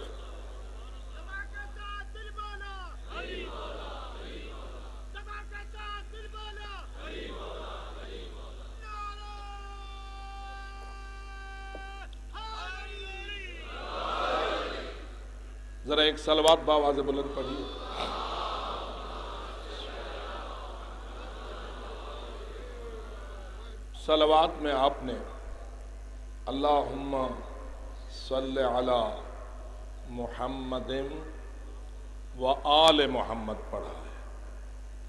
ذرا ایک سلوات باواز بلند پڑھیے سلوات میں آپ نے اللہم صلی علی محمد و آل محمد پڑھا ہے۔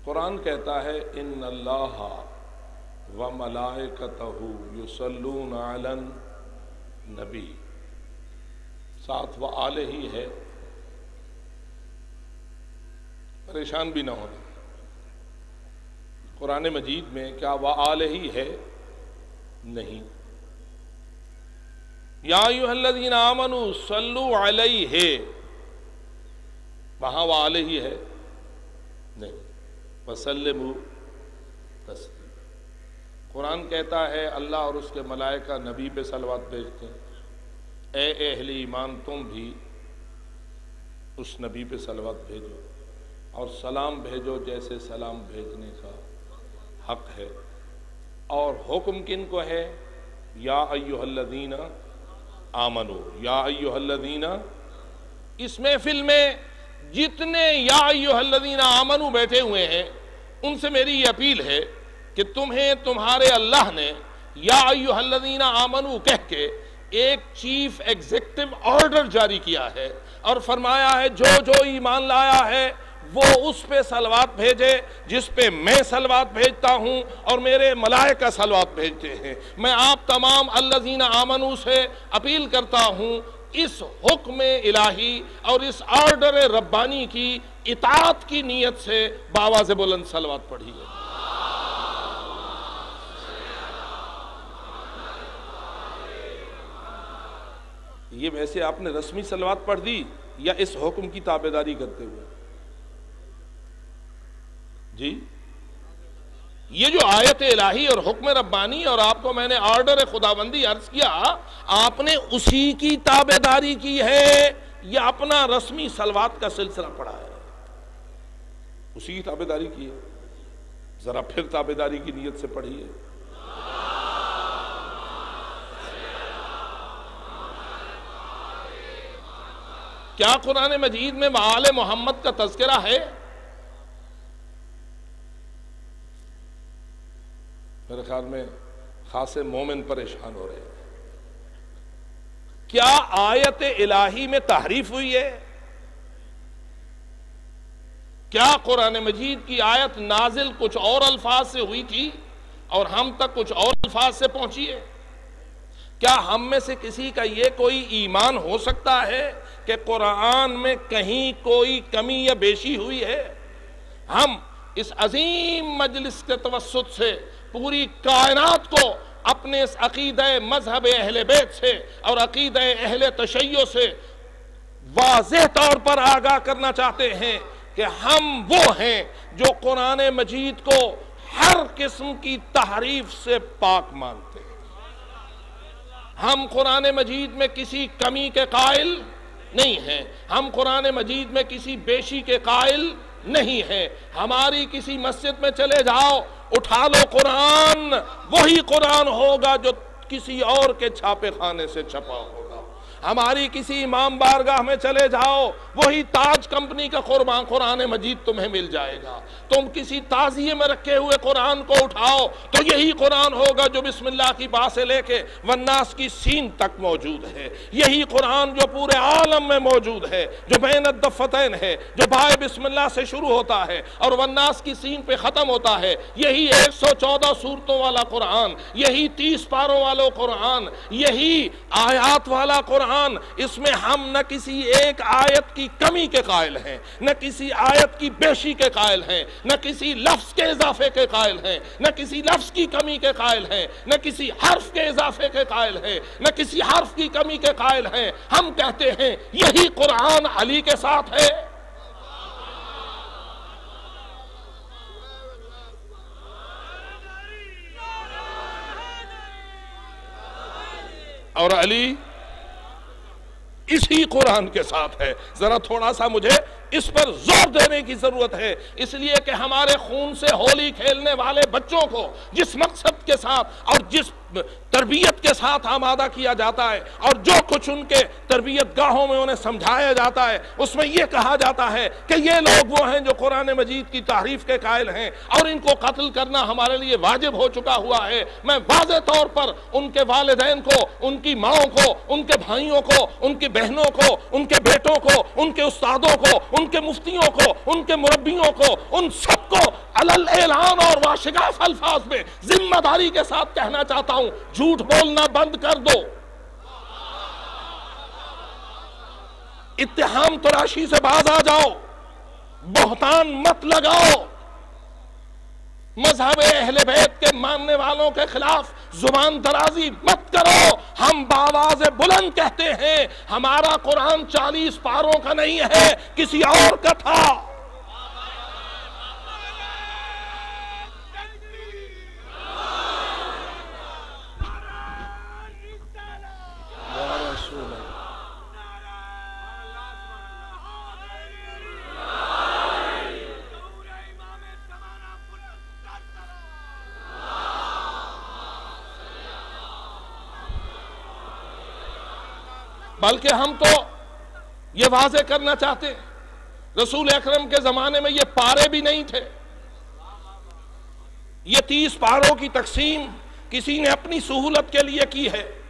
قرآن کہتا ہے، ان اللہ و ملائکتہ یسلون علی نبی ساتھ و آل ہی ہے۔ پریشان بھی نہ ہونا قرآن مجید میں کیا وہ آل ہی ہے؟ نہیں۔ یا الذین آمنوا صلو علیہ۔ وہاں وہ آل ہی ہے؟ نہیں۔ وسلم تسلیم۔ قرآن کہتا ہے، اللہ اور اس کے ملائکہ نبی پہ سلوات بھیجتے ہیں۔ اے اہل ایمان، تم بھی اس نبی پہ سلوات بھیجو۔ اور سلام بھیجو جیسے سلام بھیجنے کا حق ہے۔ اور حکم کن کو ہے؟ یا ایوہ الذین آمنو، یا ایوہ الذین، اس محفل میں جتنے یا ایوہ الذین آمنو بیٹھے ہوئے ہیں، ان سے میری یہ اپیل ہے کہ تمہیں تمہارے اللہ نے یا ایوہ الذین آمنو کہہ کے ایک چیف ایگزیکٹو آرڈر جاری کیا ہے اور فرمایا ہے، جو جو ایمان لایا ہے وہ اس پہ سلوات بھیجے جس پہ میں سلوات بھیجتا ہوں اور میرے ملائکہ سلوات بھیجتے ہیں۔ میں آپ تمام الذین آمنو سے اپیل کرتا ہوں، اس حکم الہی اور اس آرڈر ربانی کی اطاعت کی نیت سے باواز بلند سلوات پڑھی ہے یہ ویسے آپ نے رسمی سلوات پڑھ دی یا اس حکم کی تابے داری کرتے ہوئے؟ جی؟ یہ جو آیت الہی اور حکم ربانی اور آپ کو میں نے آرڈر خدا بندی عرض کیا، آپ نے اسی کی تابے داری کی ہے یا اپنا رسمی سلوات کا سلسلہ پڑھا ہے۔ اسی کی تابے داری کی ہے۔ ذرا پھر تابے داری کی نیت سے پڑھیے۔ کیا قرآن مجید میں معال محمد کا تذکرہ ہے؟ میرے خیال میں خاص مومن پریشان ہو رہے ہیں۔ کیا آیت الہی میں تحریف ہوئی ہے؟ کیا قرآن مجید کی آیت نازل کچھ اور الفاظ سے ہوئی تھی اور ہم تک کچھ اور الفاظ سے پہنچی ہے؟ کیا ہم میں سے کسی کا یہ کوئی ایمان ہو سکتا ہے کہ قرآن میں کہیں کوئی کمی یا بیشی ہوئی ہے؟ ہم اس عظیم مجلس کے توسط سے پوری کائنات کو اپنے اس عقیدہ مذہب اہل بیت سے اور عقیدہ اہل تشیع سے واضح طور پر آگاہ کرنا چاہتے ہیں کہ ہم وہ ہیں جو قرآن مجید کو ہر قسم کی تحریف سے پاک مانتے ہیں۔ ہم قرآن مجید میں کسی کمی کے قائل نہیں ہیں۔ ہم قرآن مجید میں کسی بیشی کے قائل نہیں ہیں۔ ہماری کسی مسجد میں چلے جاؤ اٹھا لو قرآن، وہی قرآن ہوگا جو کسی اور کے چھاپے خانے سے چھپا ہو۔ ہماری کسی امام بارگاہ میں چلے جاؤ، وہی تاج کمپنی کا قربان قرآن مجید تمہیں مل جائے گا۔ تم کسی تازیے میں رکھے ہوئے قرآن کو اٹھاؤ، تو یہی قرآن ہوگا جو بسم اللہ کی باس سے لے کے وناس کی سین تک موجود ہے۔ یہی قرآن جو پورے عالم میں موجود ہے، جو بین الدفتین ہے، جو بائے بسم اللہ سے شروع ہوتا ہے اور وناس کی سین پہ ختم ہوتا ہے۔ یہی ایک سو چودہ صورتوں والا قرآن، یہی تیس پاروں والا قرآن، یہی آیات والا قرآن قرآن، اس میں ہم نہ کسی ایک آیت کی کمی کے قائل ہیں، نہ کسی آیت کی بیشی کے قائل ہیں، نہ کسی لفظ کے اضافے کے قائل ہیں، نہ کسی لفظ کی کمی کے قائل ہیں، نہ کسی حرف کے اضافے کے قائل ہیں، نہ کسی حرف کی کمی کے قائل ہیں۔ ہم کہتے ہیں یہی قرآن علی کے ساتھ ہے۔ اور علی اسی قرآن کے ساتھ ہے۔ ذرا تھوڑا سا مجھے اس پر زور دینے کی ضرورت ہے۔ اس لیے کہ ہمارے خون سے ہولی کھیلنے والے بچوں کو جس مقصد کے ساتھ اور جس تربیت کے ساتھ آمادہ کیا جاتا ہے اور جو کچھ ان کے تربیت گاہوں میں انہیں سمجھایا جاتا ہے، اس میں یہ کہا جاتا ہے کہ یہ لوگ وہ ہیں جو قرآن مجید کی تعریف کے قائل ہیں اور ان کو قتل کرنا ہمارے لیے واجب ہو چکا ہوا ہے۔ میں واضح طور پر ان کے والدین کو، ان کی ماؤں کو، ان کے بھائیوں کو، ان کی بہنوں کو، ان کے بیٹوں کو، ان کے استادوں کو، ان کے مفتیوں کو، ان کے مربیوں کو، ان سب کو علل اعلان اور واشگاف الفاظ میں ذمہ داری کے ساتھ کہنا چاہتا ہوں۔ جھوٹ بولنا بند کر دو۔ اتحام تراشی سے باز آ جاؤ۔ بہتان مت لگاؤ۔ مذہب اہل بیت کے ماننے والوں کے خلاف زبان درازی مت کرو۔ ہم باواز بلند کہتے ہیں، ہمارا قرآن چالیس پاروں کا نہیں ہے، کسی اور کا تھا۔ بلکہ ہم تو یہ واضح کرنا چاہتے رسول اکرم کے زمانے میں یہ پارے بھی نہیں تھے۔ یہ تیس پاروں کی تقسیم کسی نے اپنی سہولت کے لیے کی ہے۔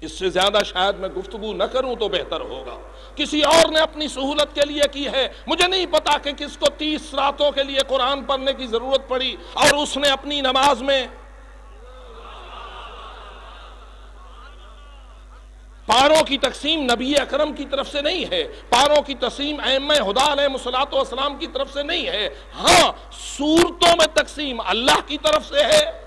اس سے زیادہ شاید میں گفتگو نہ کروں تو بہتر ہوگا۔ کسی اور نے اپنی سہولت کے لیے کی ہے۔ مجھے نہیں پتا کہ کس کو تیس راتوں کے لیے قرآن پڑھنے کی ضرورت پڑی اور اس نے اپنی نماز میں پاروں کی تقسیم نبی اکرم کی طرف سے نہیں ہے، پاروں کی تقسیم خدا علیہ مسلاط و اسلام کی طرف سے نہیں ہے۔ ہاں صورتوں میں تقسیم اللہ کی طرف سے ہے۔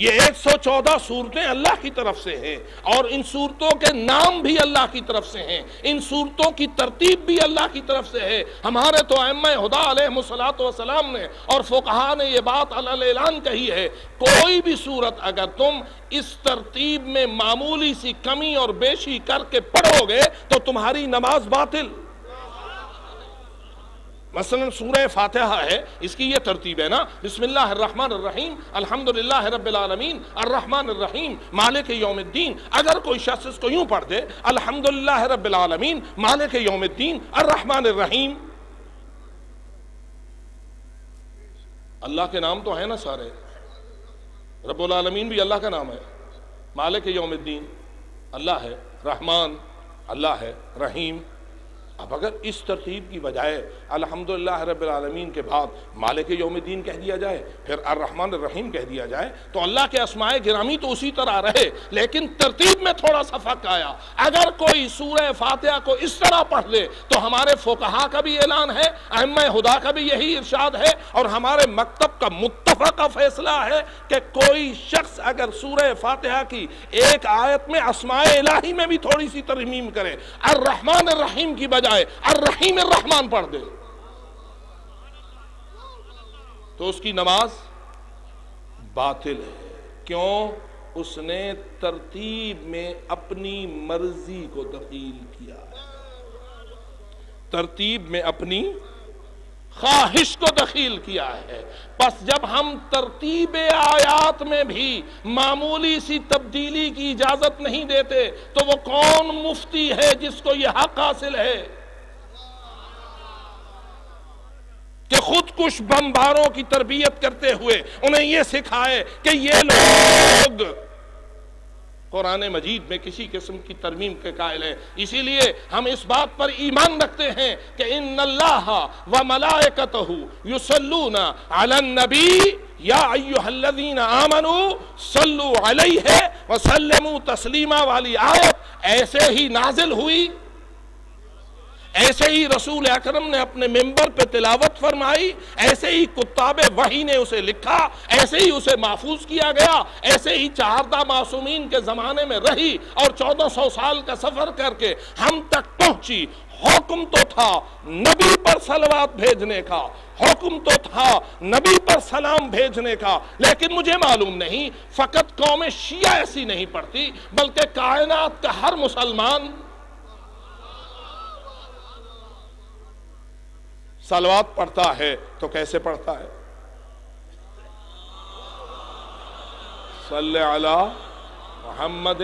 یہ ایک سو چودہ صورتیں اللہ کی طرف سے ہیں اور ان صورتوں کے نام بھی اللہ کی طرف سے ہیں ان صورتوں کی ترتیب بھی اللہ کی طرف سے ہے ہمارے تو ائمہ خدا علیہ والسلام نے اور فقہا نے یہ بات اعلان کہی ہے کوئی بھی صورت اگر تم اس ترتیب میں معمولی سی کمی اور بیشی کر کے پڑھو گے تو تمہاری نماز باطل مثلا سورہ فاتحہ ہے، اس کی یہ ترتیب ہے نا، بسم اللہ الرحمن الرحیم الحمدللہ رب العالمین، الرحمن الرحیم، مالک یوم الدین، اگر کوئی شخص اس کو یوں پڑھ دے الحمدللہ رب العالمین، مالک یوم الدین، الرحمن الرحیم۔ اللہ کے نام تو ہیں نا سارے۔ رب العالمین بھی اللہ کا نام ہے۔ مالک یوم الدین، اللہ ہے، رحمان، اللہ ہے، رحیم۔ اب اگر اس ترتیب کی بجائے الحمدللہ رب العالمین کے بعد مالک یوم الدین کہہ دیا جائے، پھر الرحمن الرحیم کہہ دیا جائے، تو اللہ کے اسماء گرامی تو اسی طرح رہے، لیکن ترتیب میں تھوڑا سا فرق آیا۔ اگر کوئی سورہ فاتحہ کو اس طرح پڑھ لے، تو ہمارے فقہا کا بھی اعلان ہے احمد خدا کا بھی یہی ارشاد ہے، اور ہمارے مکتب کا متفقہ فیصلہ ہے کہ کوئی شخص اگر سورہ فاتحہ کی ایک آیت میں اسماء الہی میں بھی تھوڑی سی ترمیم کرے، الرحمن الرحیم کی بجائے جائے۔ الرحیم الرحمن پڑھ دے۔ تو اس کی نماز باطل ہے۔ کیوں؟ اس نے ترتیب میں اپنی مرضی کو دخیل کیا۔ ہے ترتیب میں اپنی خواہش کو دخیل کیا ہے۔ پس جب ہم ترتیب آیات میں بھی معمولی سی تبدیلی کی اجازت نہیں دیتے، تو وہ کون مفتی ہے جس کو یہ حق حاصل ہے؟ کہ خود کش بمباروں کی تربیت کرتے ہوئے انہیں یہ سکھائے کہ یہ لوگ قرآن مجید میں کسی قسم کی ترمیم کے قائل ہیں۔ اسی لیے ہم اس بات پر ایمان رکھتے ہیں کہ ان اللہ و ملائکتہ یسلون علی النبی۔ یا ایوہ الذین آمنوا صلو علیہ وسلموا تسلیمہ والی آیت ایسے ہی نازل ہوئی۔ ایسے ہی رسول اکرم نے اپنے ممبر پہ تلاوت فرمائی، ایسے ہی کتاب وحی نے اسے لکھا، ایسے ہی اسے محفوظ کیا گیا، ایسے ہی چاردہ معصومین کے زمانے میں رہی اور چودہ سو سال کا سفر کر کے ہم تک پہنچی۔ حکم تو تھا نبی پر سلوات بھیجنے کا، حکم تو تھا نبی پر سلام بھیجنے کا، لیکن مجھے معلوم نہیں، فقط قوم شیعہ ایسی نہیں پڑتی بلکہ کائنات کا ہر مسلمان سلوات پڑھتا ہے تو کیسے پڑھتا ہے؟ صلی اللہ محمد.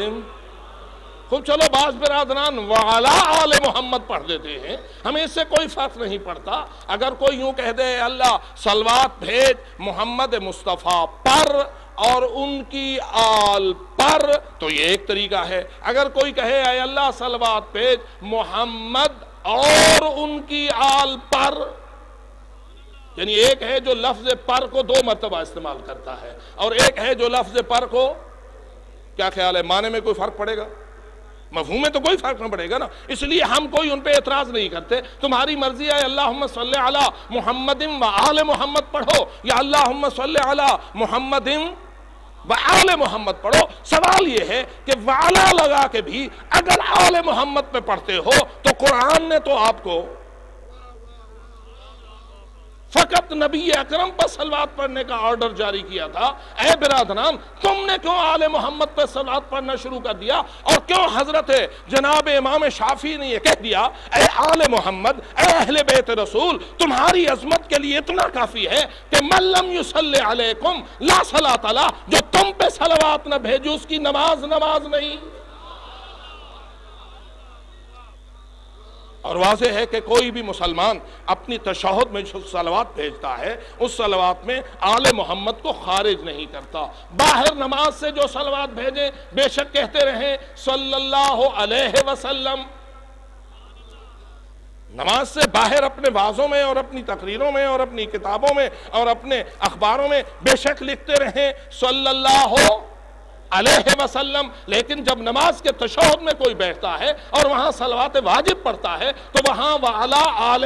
خوب چلو بعض برادران وعلا آل محمد پڑھ دیتے ہیں، ہمیں اس سے کوئی فرق نہیں پڑتا۔ اگر کوئی یوں کہہ دے اللہ، سلوات بھیج، محمد مصطفیٰ پر اور ان کی آل پر، تو یہ ایک طریقہ ہے۔ اگر کوئی کہے، اے اللہ، سلوات بھیج، محمد اور ان کی آل پر یعنی ایک ہے جو لفظ پر کو دو مرتبہ استعمال کرتا ہے، اور ایک ہے جو لفظ پر کو، کیا خیال ہے، معنی میں کوئی فرق پڑے گا؟ مفہوم میں تو کوئی فرق نہ پڑے گا نا؟ اس لیے ہم کوئی ان پہ اعتراض نہیں کرتے۔ تمہاری مرضی ہے اللہ صلی علی محمد و آل محمد پڑھو، یا اللہ صلی علی محمد وعال محمد پڑھو۔ سوال یہ ہے کہ والا لگا کے بھی اگر آل محمد پہ پڑھتے ہو تو قرآن نے تو آپ کو فقط نبی اکرم پر سلوات پڑھنے کا آرڈر جاری کیا تھا۔ اے برادران، تم نے کیوں آل محمد پر سلوات پڑھنا شروع کر دیا؟ اور کیوں حضرت جناب امام شافی نے یہ کہہ دیا، اے آل محمد، اے اہل بیت رسول، تمہاری عظمت کے لیے اتنا کافی ہے کہ ملم یسلی علیکم لا صلاة لا جو تم پہ سلوات نہ بھیجو اس کی نماز نماز نہیں۔ اور واضح ہے کہ کوئی بھی مسلمان اپنی تشہد میں جو سلوات بھیجتا ہے، اس سلوات میں آل محمد کو خارج نہیں کرتا۔ باہر نماز سے جو سلوات بھیجیں، بے شک کہتے رہیں صلی اللہ علیہ وسلم۔ نماز سے باہر اپنے بازوں میں اور اپنی تقریروں میں اور اپنی کتابوں میں اور اپنے اخباروں میں بے شک لکھتے رہیں صلی اللہ علیہ وسلم، لیکن جب نماز کے تشہد میں کوئی بیٹھتا ہے اور وہاں سلوات واجب پڑھتا ہے، تو وہاں وعلا آل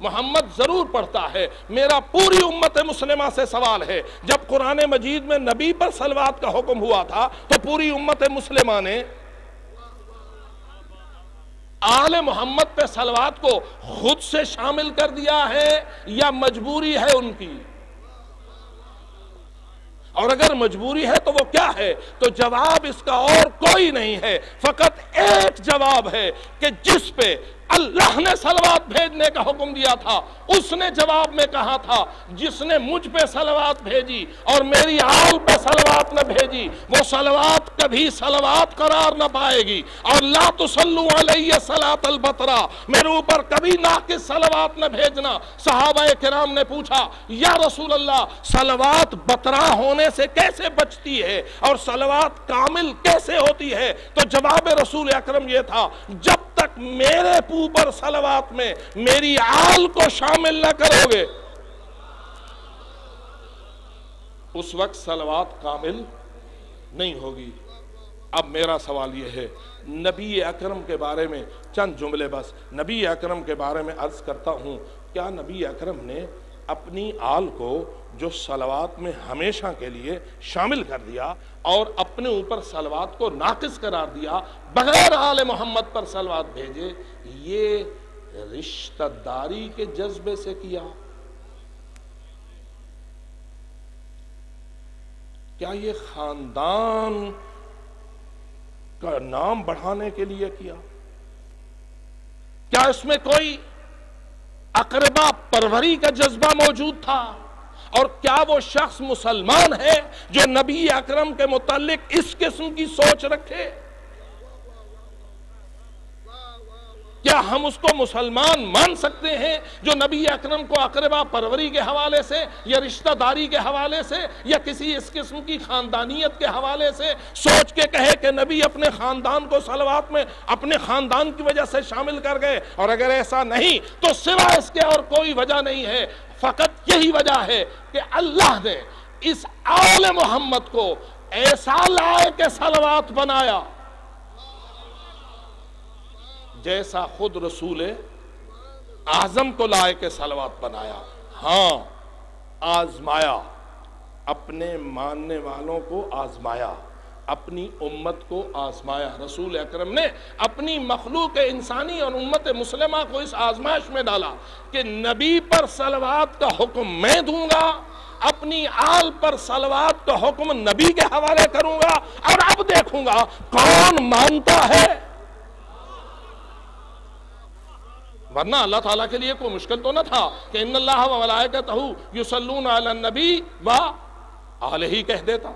محمد ضرور پڑھتا ہے۔ میرا پوری امت مسلمہ سے سوال ہے، جب قرآن مجید میں نبی پر سلوات کا حکم ہوا تھا، تو پوری امت مسلمہ نے آل محمد پہ سلوات کو خود سے شامل کر دیا ہے یا مجبوری ہے ان کی؟ اور اگر مجبوری ہے تو وہ کیا ہے؟ تو جواب اس کا اور کوئی نہیں ہے۔ فقط ایک جواب ہے کہ جس پہ اللہ نے سلوات بھیجنے کا حکم دیا تھا۔ اس نے جواب میں کہا تھا، جس نے مجھ پہ سلوات بھیجی اور میری آل پہ سلوات نہ بھیجی، وہ سلوات کبھی سلوات قرار نہ پائے گی۔ اور لا تسلو علیہ صلاة البطرہ، میرے اوپر کبھی ناقص سلوات نہ بھیجنا۔ صحابہ کرام نے پوچھا، یا رسول اللہ سلوات بطرہ ہونے سے کیسے بچتی ہے اور سلوات کامل کیسے ہوتی ہے؟ تو جواب رسول اکرم یہ تھا، جب تک میرے اوپر سلوات میں میری آل کو شامل نہ کرو گے۔ اس وقت سلوات کامل نہیں ہوگی۔ اب میرا سوال یہ ہے، نبی اکرم کے بارے میں چند جملے بس۔ نبی اکرم کے بارے میں عرض کرتا ہوں، کیا نبی اکرم نے اپنی آل کو جو سلوات میں ہمیشہ کے لیے شامل کر دیا اور اپنے اوپر سلوات کو ناقص قرار دیا، بغیر آل محمد پر سلوات بھیجے، یہ رشتہ داری کے جذبے سے کیا۔ کیا یہ خاندان کا نام بڑھانے کے لیے کیا؟ کیا اس میں کوئی اقربا پروری کا جذبہ موجود تھا؟ اور کیا وہ شخص مسلمان ہے جو نبی اکرم کے متعلق اس قسم کی سوچ رکھے؟ کیا ہم اس کو مسلمان مان سکتے ہیں جو نبی اکرم کو اقربا پروری کے حوالے سے یا رشتہ داری کے حوالے سے یا کسی اس قسم کی خاندانیت کے حوالے سے سوچ کے کہے کہ نبی اپنے خاندان کو سلوات میں اپنے خاندان کی وجہ سے شامل کر گئے؟ اور اگر ایسا نہیں تو سوا اس کے اور کوئی وجہ نہیں ہے۔ فقط یہی وجہ ہے کہ اللہ نے اس آل محمد کو ایسا لائے کہ سلوات بنایا جیسا خود رسول اعظم کو لائے کے سلوات بنایا۔ ہاں آزمایا، اپنے ماننے والوں کو آزمایا۔ اپنی امت کو آزمایا۔ رسول اکرم نے اپنی مخلوق انسانی اور امت مسلمہ کو اس آزمائش میں ڈالا کہ نبی پر سلوات کا حکم میں دوں گا، اپنی آل پر سلوات کا حکم نبی کے حوالے کروں گا اور اب دیکھوں گا کون مانتا ہے۔ ورنہ اللہ تعالیٰ کے لیے کوئی مشکل تو نہ تھا کہ ان اللہ و ملائکتہ یسلون علی النبی و آلہی کہہ دیتا۔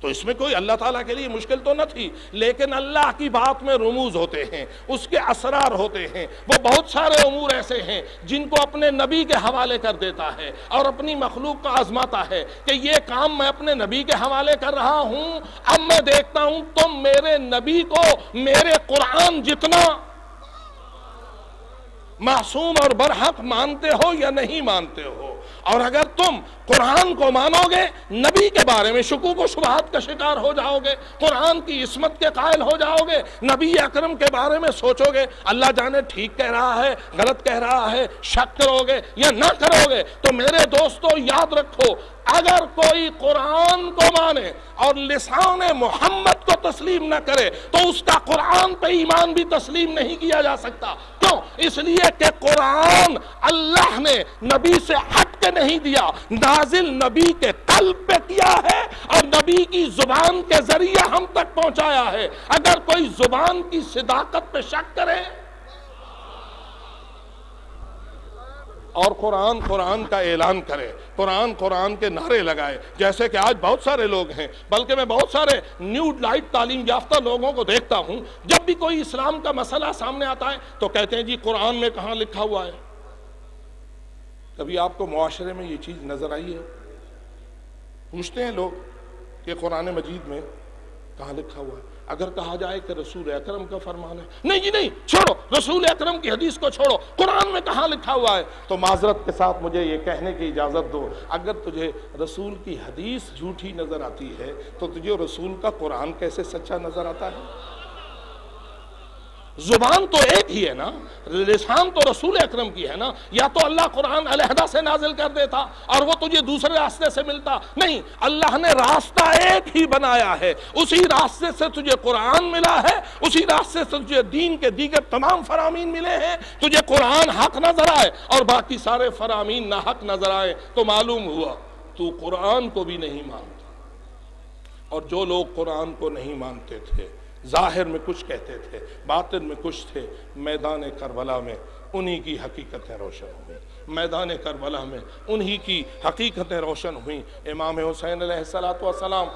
تو اس میں کوئی اللہ تعالیٰ کے لیے مشکل تو نہ تھی، لیکن اللہ کی بات میں رموز ہوتے ہیں، اس کے اسرار ہوتے ہیں۔ وہ بہت سارے امور ایسے ہیں جن کو اپنے نبی کے حوالے کر دیتا ہے اور اپنی مخلوق کا آزماتا ہے کہ یہ کام میں اپنے نبی کے حوالے کر رہا ہوں۔ اب میں دیکھتا ہوں تم میرے نبی کو، میرے قرآن جتنا معصوم اور برحق مانتے ہو یا نہیں مانتے ہو؟ اور اگر تم قرآن کو مانو گے، نبی کے بارے میں شکوک و شبہات کا شکار ہو جاؤ گے، قرآن کی عصمت کے قائل ہو جاؤ گے، نبی اکرم کے بارے میں سوچو گے، اللہ جانے ٹھیک کہہ رہا ہے، غلط کہہ رہا ہے، شک کرو گے یا نہ کرو گے، تو میرے دوستو یاد رکھو، اگر کوئی قرآن کو مانے اور لسان محمد کو تسلیم نہ کرے، تو اس کا قرآن پہ ایمان بھی تسلیم نہیں کیا جا سکتا۔ کیوں اس لیے کہ قرآن اللہ نے نبی سے ہٹ کے نہیں دیا، نازل نبی کے قلب پہ کیا ہے اور نبی کی زبان کے ذریعے ہم تک پہنچایا ہے۔ اگر کوئی زبان کی صداقت پہ شک کرے اور قرآن قرآن کا اعلان کرے، قرآن قرآن کے نعرے لگائے۔ جیسے کہ آج بہت سارے لوگ ہیں، بلکہ میں بہت سارے نیوڈ لائٹ تعلیم یافتہ لوگوں کو دیکھتا ہوں۔ جب بھی کوئی اسلام کا مسئلہ سامنے آتا ہے تو کہتے ہیں جی قرآن میں کہاں لکھا ہوا ہے؟ کبھی آپ کو معاشرے میں یہ چیز نظر آئی ہے؟ پوچھتے ہیں لوگ کہ قرآن مجید میں کہاں لکھا ہوا ہے۔ اگر کہا جائے کہ رسول اکرم کا فرمان ہے۔ نہیں جی نہیں، چھوڑو۔ رسول اکرم کی حدیث کو چھوڑو۔ قرآن میں کہاں لکھا ہوا ہے؟ تو معذرت کے ساتھ مجھے یہ کہنے کی اجازت دو۔ اگر تجھے رسول کی حدیث جھوٹی نظر آتی ہے، تو تجھے رسول کا قرآن کیسے سچا نظر آتا ہے؟ زبان تو ایک ہی ہے نا، لسان تو رسول اکرم کی ہے نا، یا تو اللہ قرآن علیحدہ سے نازل کر دیتا اور وہ تجھے دوسرے راستے سے ملتا۔ نہیں، اللہ نے راستہ ایک ہی بنایا ہے۔ اسی راستے سے تجھے قرآن ملا ہے، اسی راستے سے تجھے دین کے دیگر تمام فرامین ملے ہیں۔ تجھے قرآن حق نظر آئے اور باقی سارے فرامین نہ حق نظر آئے۔ تو معلوم ہوا، تو قرآن کو بھی نہیں مانتا۔ اور جو لوگ قرآن کو نہیں مانتے تھے ظاہر میں کچھ کہتے تھے، باطن میں کچھ تھے، میدان کربلا میں انہی کی حقیقتیں روشن ہوئیں۔ میدان کربلا میں انہی کی حقیقتیں روشن ہوئیں۔ امام حسین علیہ السلام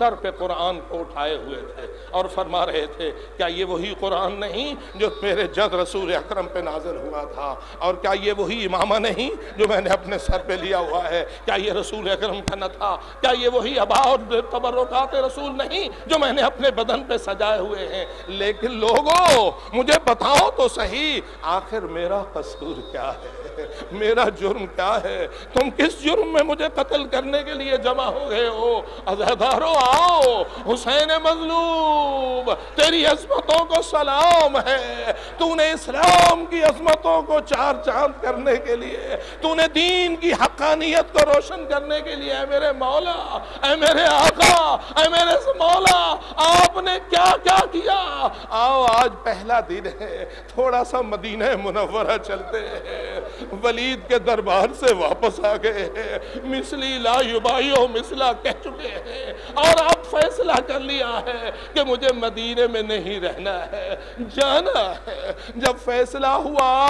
سر پہ قرآن کو اٹھائے ہوئے تھے اور فرما رہے تھے، کیا یہ وہی قرآن نہیں جو میرے جد رسول اکرم پہ نازل ہوا تھا؟ اور کیا یہ وہی امامہ نہیں جو میں نے اپنے سر پہ لیا ہوا ہے؟ کیا یہ رسول اکرم کا نہ تھا؟ کیا یہ وہی ابا اور تبرکات رسول نہیں جو میں نے اپنے بدن پہ سجائے ہوئے ہیں؟ لیکن لوگوں مجھے بتاؤ تو صحیح، آخر میرا قصور کیا ہے؟ میرا جرم کیا ہے؟ تم کس جرم میں مجھے قتل کرنے کے لیے جمع ہو گئے ہو؟ ازہدارو آؤ حسین مظلوم، تیری عظمتوں کو سلام ہے۔ تو نے اسلام کی عظمتوں کو چار چاند کرنے کے لیے تو نے دین کی حقانیت کو روشن کرنے کے لیے، اے میرے مولا، اے میرے آقا، اے میرے مولا، آپ نے کیا کیا کیا؟ آؤ، آج پہلا دن ہے، تھوڑا سا مدینہ منورہ چلتے ہیں۔ ولید کے دربار سے واپس آ گئے ہیں۔ مثلی لا یبائیو مثلا کہہ چکے ہیں۔ اور اب فیصلہ کر لیا ہے کہ مجھے مدینے میں نہیں رہنا ہے۔ جانا ہے۔ جب فیصلہ ہوا،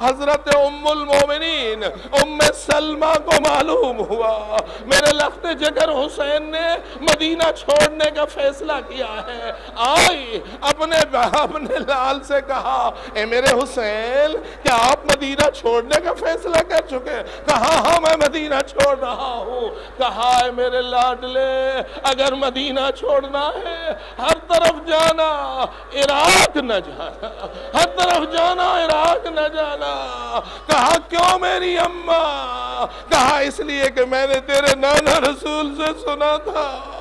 حضرت ام المومنین، ام سلمہ کو معلوم ہوا۔ میرے لخت جگر حسین نے مدینہ چھوڑنے کا فیصلہ کیا ہے۔ آئی، اپنے اپنے لال سے کہا، اے میرے حسین، کیا آپ مدینہ چھوڑنے کا فیصلہ کر چکے؟ کہا ہاں میں مدینہ چھوڑ رہا ہوں؟ کہا، اے میرے لاڈلے اگر مدینہ چھوڑنا ہے، ہر طرف جانا، عراق نہ جانا، ہر طرف جانا، عراق نہ جانا۔ کہا، کیوں میری اماں؟ کہا، اس لیے کہ میں نے تیرے نانا رسول سے سنا تھا۔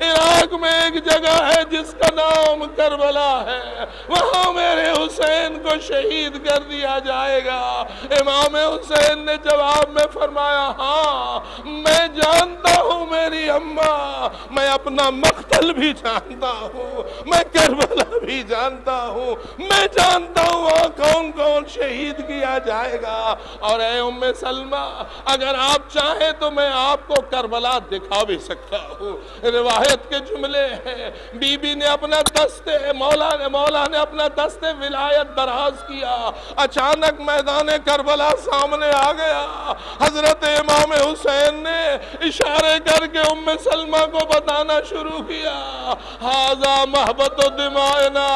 عراق میں ایک جگہ ہے جس کا نام کربلا ہے۔ وہاں میرے حسین کو شہید کر دیا جائے گا۔ امام حسین نے جواب میں فرمایا ہاں میں جانتا ہوں میری اماں میں اپنا مقتل بھی جانتا ہوں، میں کربلا بھی جانتا ہوں۔ میں جانتا ہوں وہاں کون کون شہید کیا جائے گا۔ اور اے ام سلمہ، اگر آپ چاہیں تو میں آپ کو کربلا دکھا بھی سکتا ہوں۔ روایت کے جملے ہیں بی بی نے اپنا دستے مولا نے مولا نے اپنا دستے ولایت دراز کیا۔ اچانک میدان کربلا سامنے آ گیا۔ حضرت امام حسین نے اشارے کر کے ام سلمہ کو بتا بتانا شروع کیا۔ حاضا محبت و دمائنا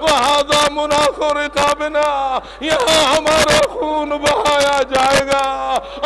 وحاضا مناخ و رقابنا یہاں ہمارا خون بہایا جائے گا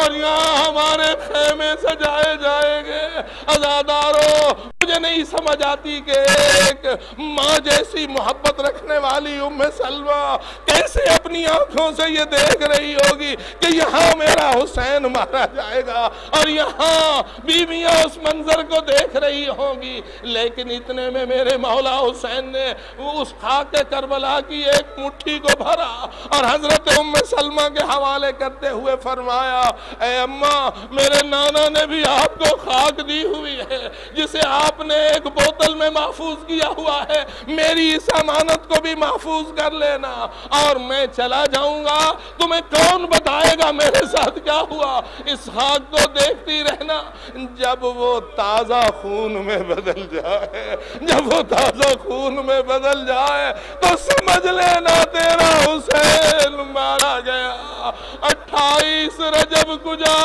اور یہاں ہمارے خیمے سجائے جائے گے۔ ازاداروں مجھے نہیں سمجھ آتی کہ ایک ماں جیسی محبت رکھنے والی ام سلوہ کیسے اپنی آنکھوں سے یہ دیکھ رہی ہوگی کہ یہاں میرا حسین مارا جائے گا اور یہاں بیویاں اس منظر کو دیکھ رہی ہوں گی۔ لیکن اتنے میں میرے مولا حسین نے اس خاک کربلا کی ایک مٹھی کو بھرا اور حضرت ام سلمہ کے حوالے کرتے ہوئے فرمایا، اے اماں، میرے نانا نے بھی آپ کو خاک دی ہوئی ہے، جسے آپ نے ایک بوتل میں محفوظ کیا ہوا ہے، میری اس امانت کو بھی محفوظ کر لینا۔ اور میں چلا جاؤں گا، تمہیں کون بتائے گا میرے ساتھ کیا ہوا؟ اس خاک کو دیکھتی رہنا۔ جب وہ تازہ خون میں بدل جائے، جب وہ تازہ خون میں بدل جائے، تو سمجھ لینا تیرا حسین مارا گیا۔ اٹھائیس رجب کجا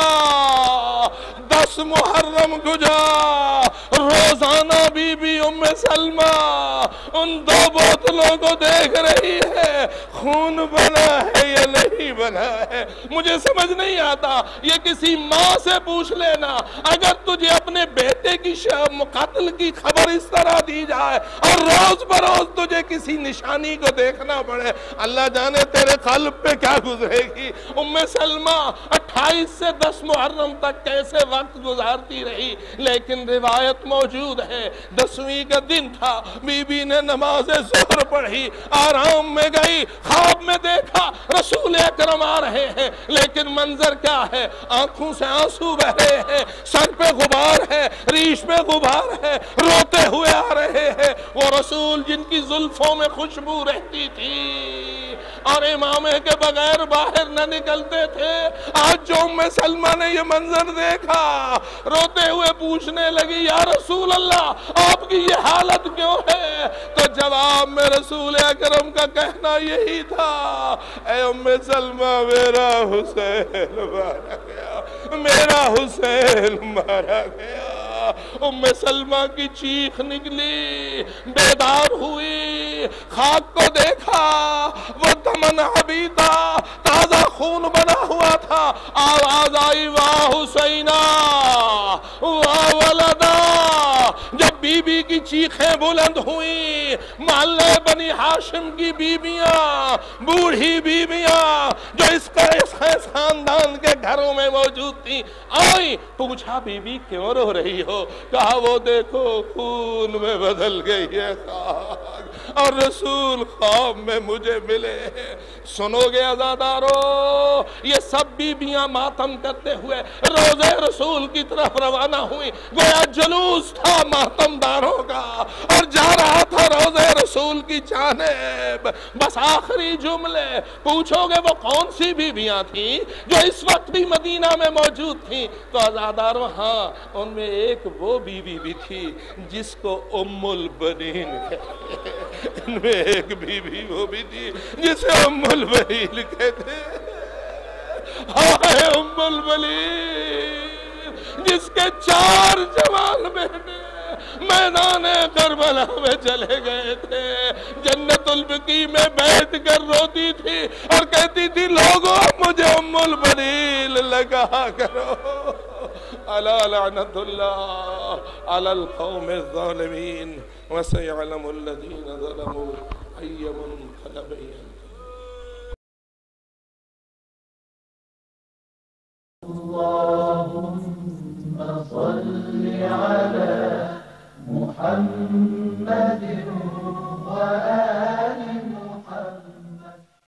دس محرم کجا روزانہ بی بی ام سلمہ، ان دو بوتلوں کو دیکھ رہی ہے۔ خون بنا ہے یا نہیں بنا ہے؟ مجھے سمجھ نہیں آتا۔ یہ کسی ماں سے پوچھ لینا۔ اگر تجھے اپنے بیٹے کی قتل کی خبر اس طرح دی جائے اور روز بروز تجھے کسی نشانی کو دیکھنا پڑے، اللہ جانے تیرے قلب پہ کیا گزرے گی؟ ام سلمہ، اٹھائیس سے دس محرم تک کیسے وقت گزارتی رہی؟ لیکن روایت موجود ہے۔ دسویں کا دن تھا۔ بی بی نے نماز ظہر پڑھی، آرام میں گئی، خواب میں دیکھا، رسول اکرم آ رہے ہیں۔ لیکن منظر کیا ہے؟ آنکھوں سے آنسو بہ رہے ہیں۔ سر پہ غبار ہے، ریش پہ غبار ہے، روتے ہوئے آ رہے ہیں۔ وہ رسول جن کی زلفوں میں خوشبو رہتی تھی، اور امامے کے بغیر باہر نہ نکلتے تھے۔ آج جو ام سلمہ نے یہ منظر دیکھا، روتے ہوئے پوچھنے لگی، یا رسول اللہ، آپ کی یہ حالت کیوں ہے؟ تو جواب میں رسول اکرم کا کہنا یہی تھا، اے ام سلمہ، میرا حسین مارا گیا، میرا حسین مارا گیا۔ ام سلمہ کی چیخ نکلی، بیدار ہوئی، خاک کو دیکھا، وہ دمن عبیدہ خون بنا ہوا تھا۔ آواز آئی واہ حسینہ واہ ولدہ جب بی کی چیخیں بلند ہوئیں، محلے بنی ہاشم کی بیبیاں بوڑھی بیبیاں جو اس کا اس خاندان کے گھروں میں موجود تھیں۔ آئیں پوچھا ہاں بی بی کیوں رو رہی ہو۔ کہا، وہ دیکھو، خون میں بدل گئی ہے خاک۔ اور رسول خواب میں مجھے ملے سنو گے ازادارو یہ سب بیبیاں ماتم کرتے ہوئے روزے رسول کی طرف روانہ ہوئی گویا جلوس تھا ماتم دار داروں کا اور جا رہا تھا روزے رسول کی جانب۔ بس آخری جملے۔ پوچھو گے وہ کون سی بیبیاں تھیں جو اس وقت بھی مدینہ میں موجود تھیں؟ تو ازادارو ہاں ان میں ایک وہ بیوی بھی تھی جس کو ام البنین ان میں ایک بیوی وہ بھی تھی جسے ام البنین کہتے ہائے ام البنین، جس کے چار جوان بہنیں۔ میدان کربلا میں چلے گئے تھے۔ جنت البقی میں بیٹھ کر روتی تھی اور کہتی تھی لوگوں مجھے ام البنیل لگا کرو۔ الا لعنت اللہ علی القوم الظالمین۔ وسيعلم الذين ظلموا أي منقلب اللهم صل على محمد وآل محمد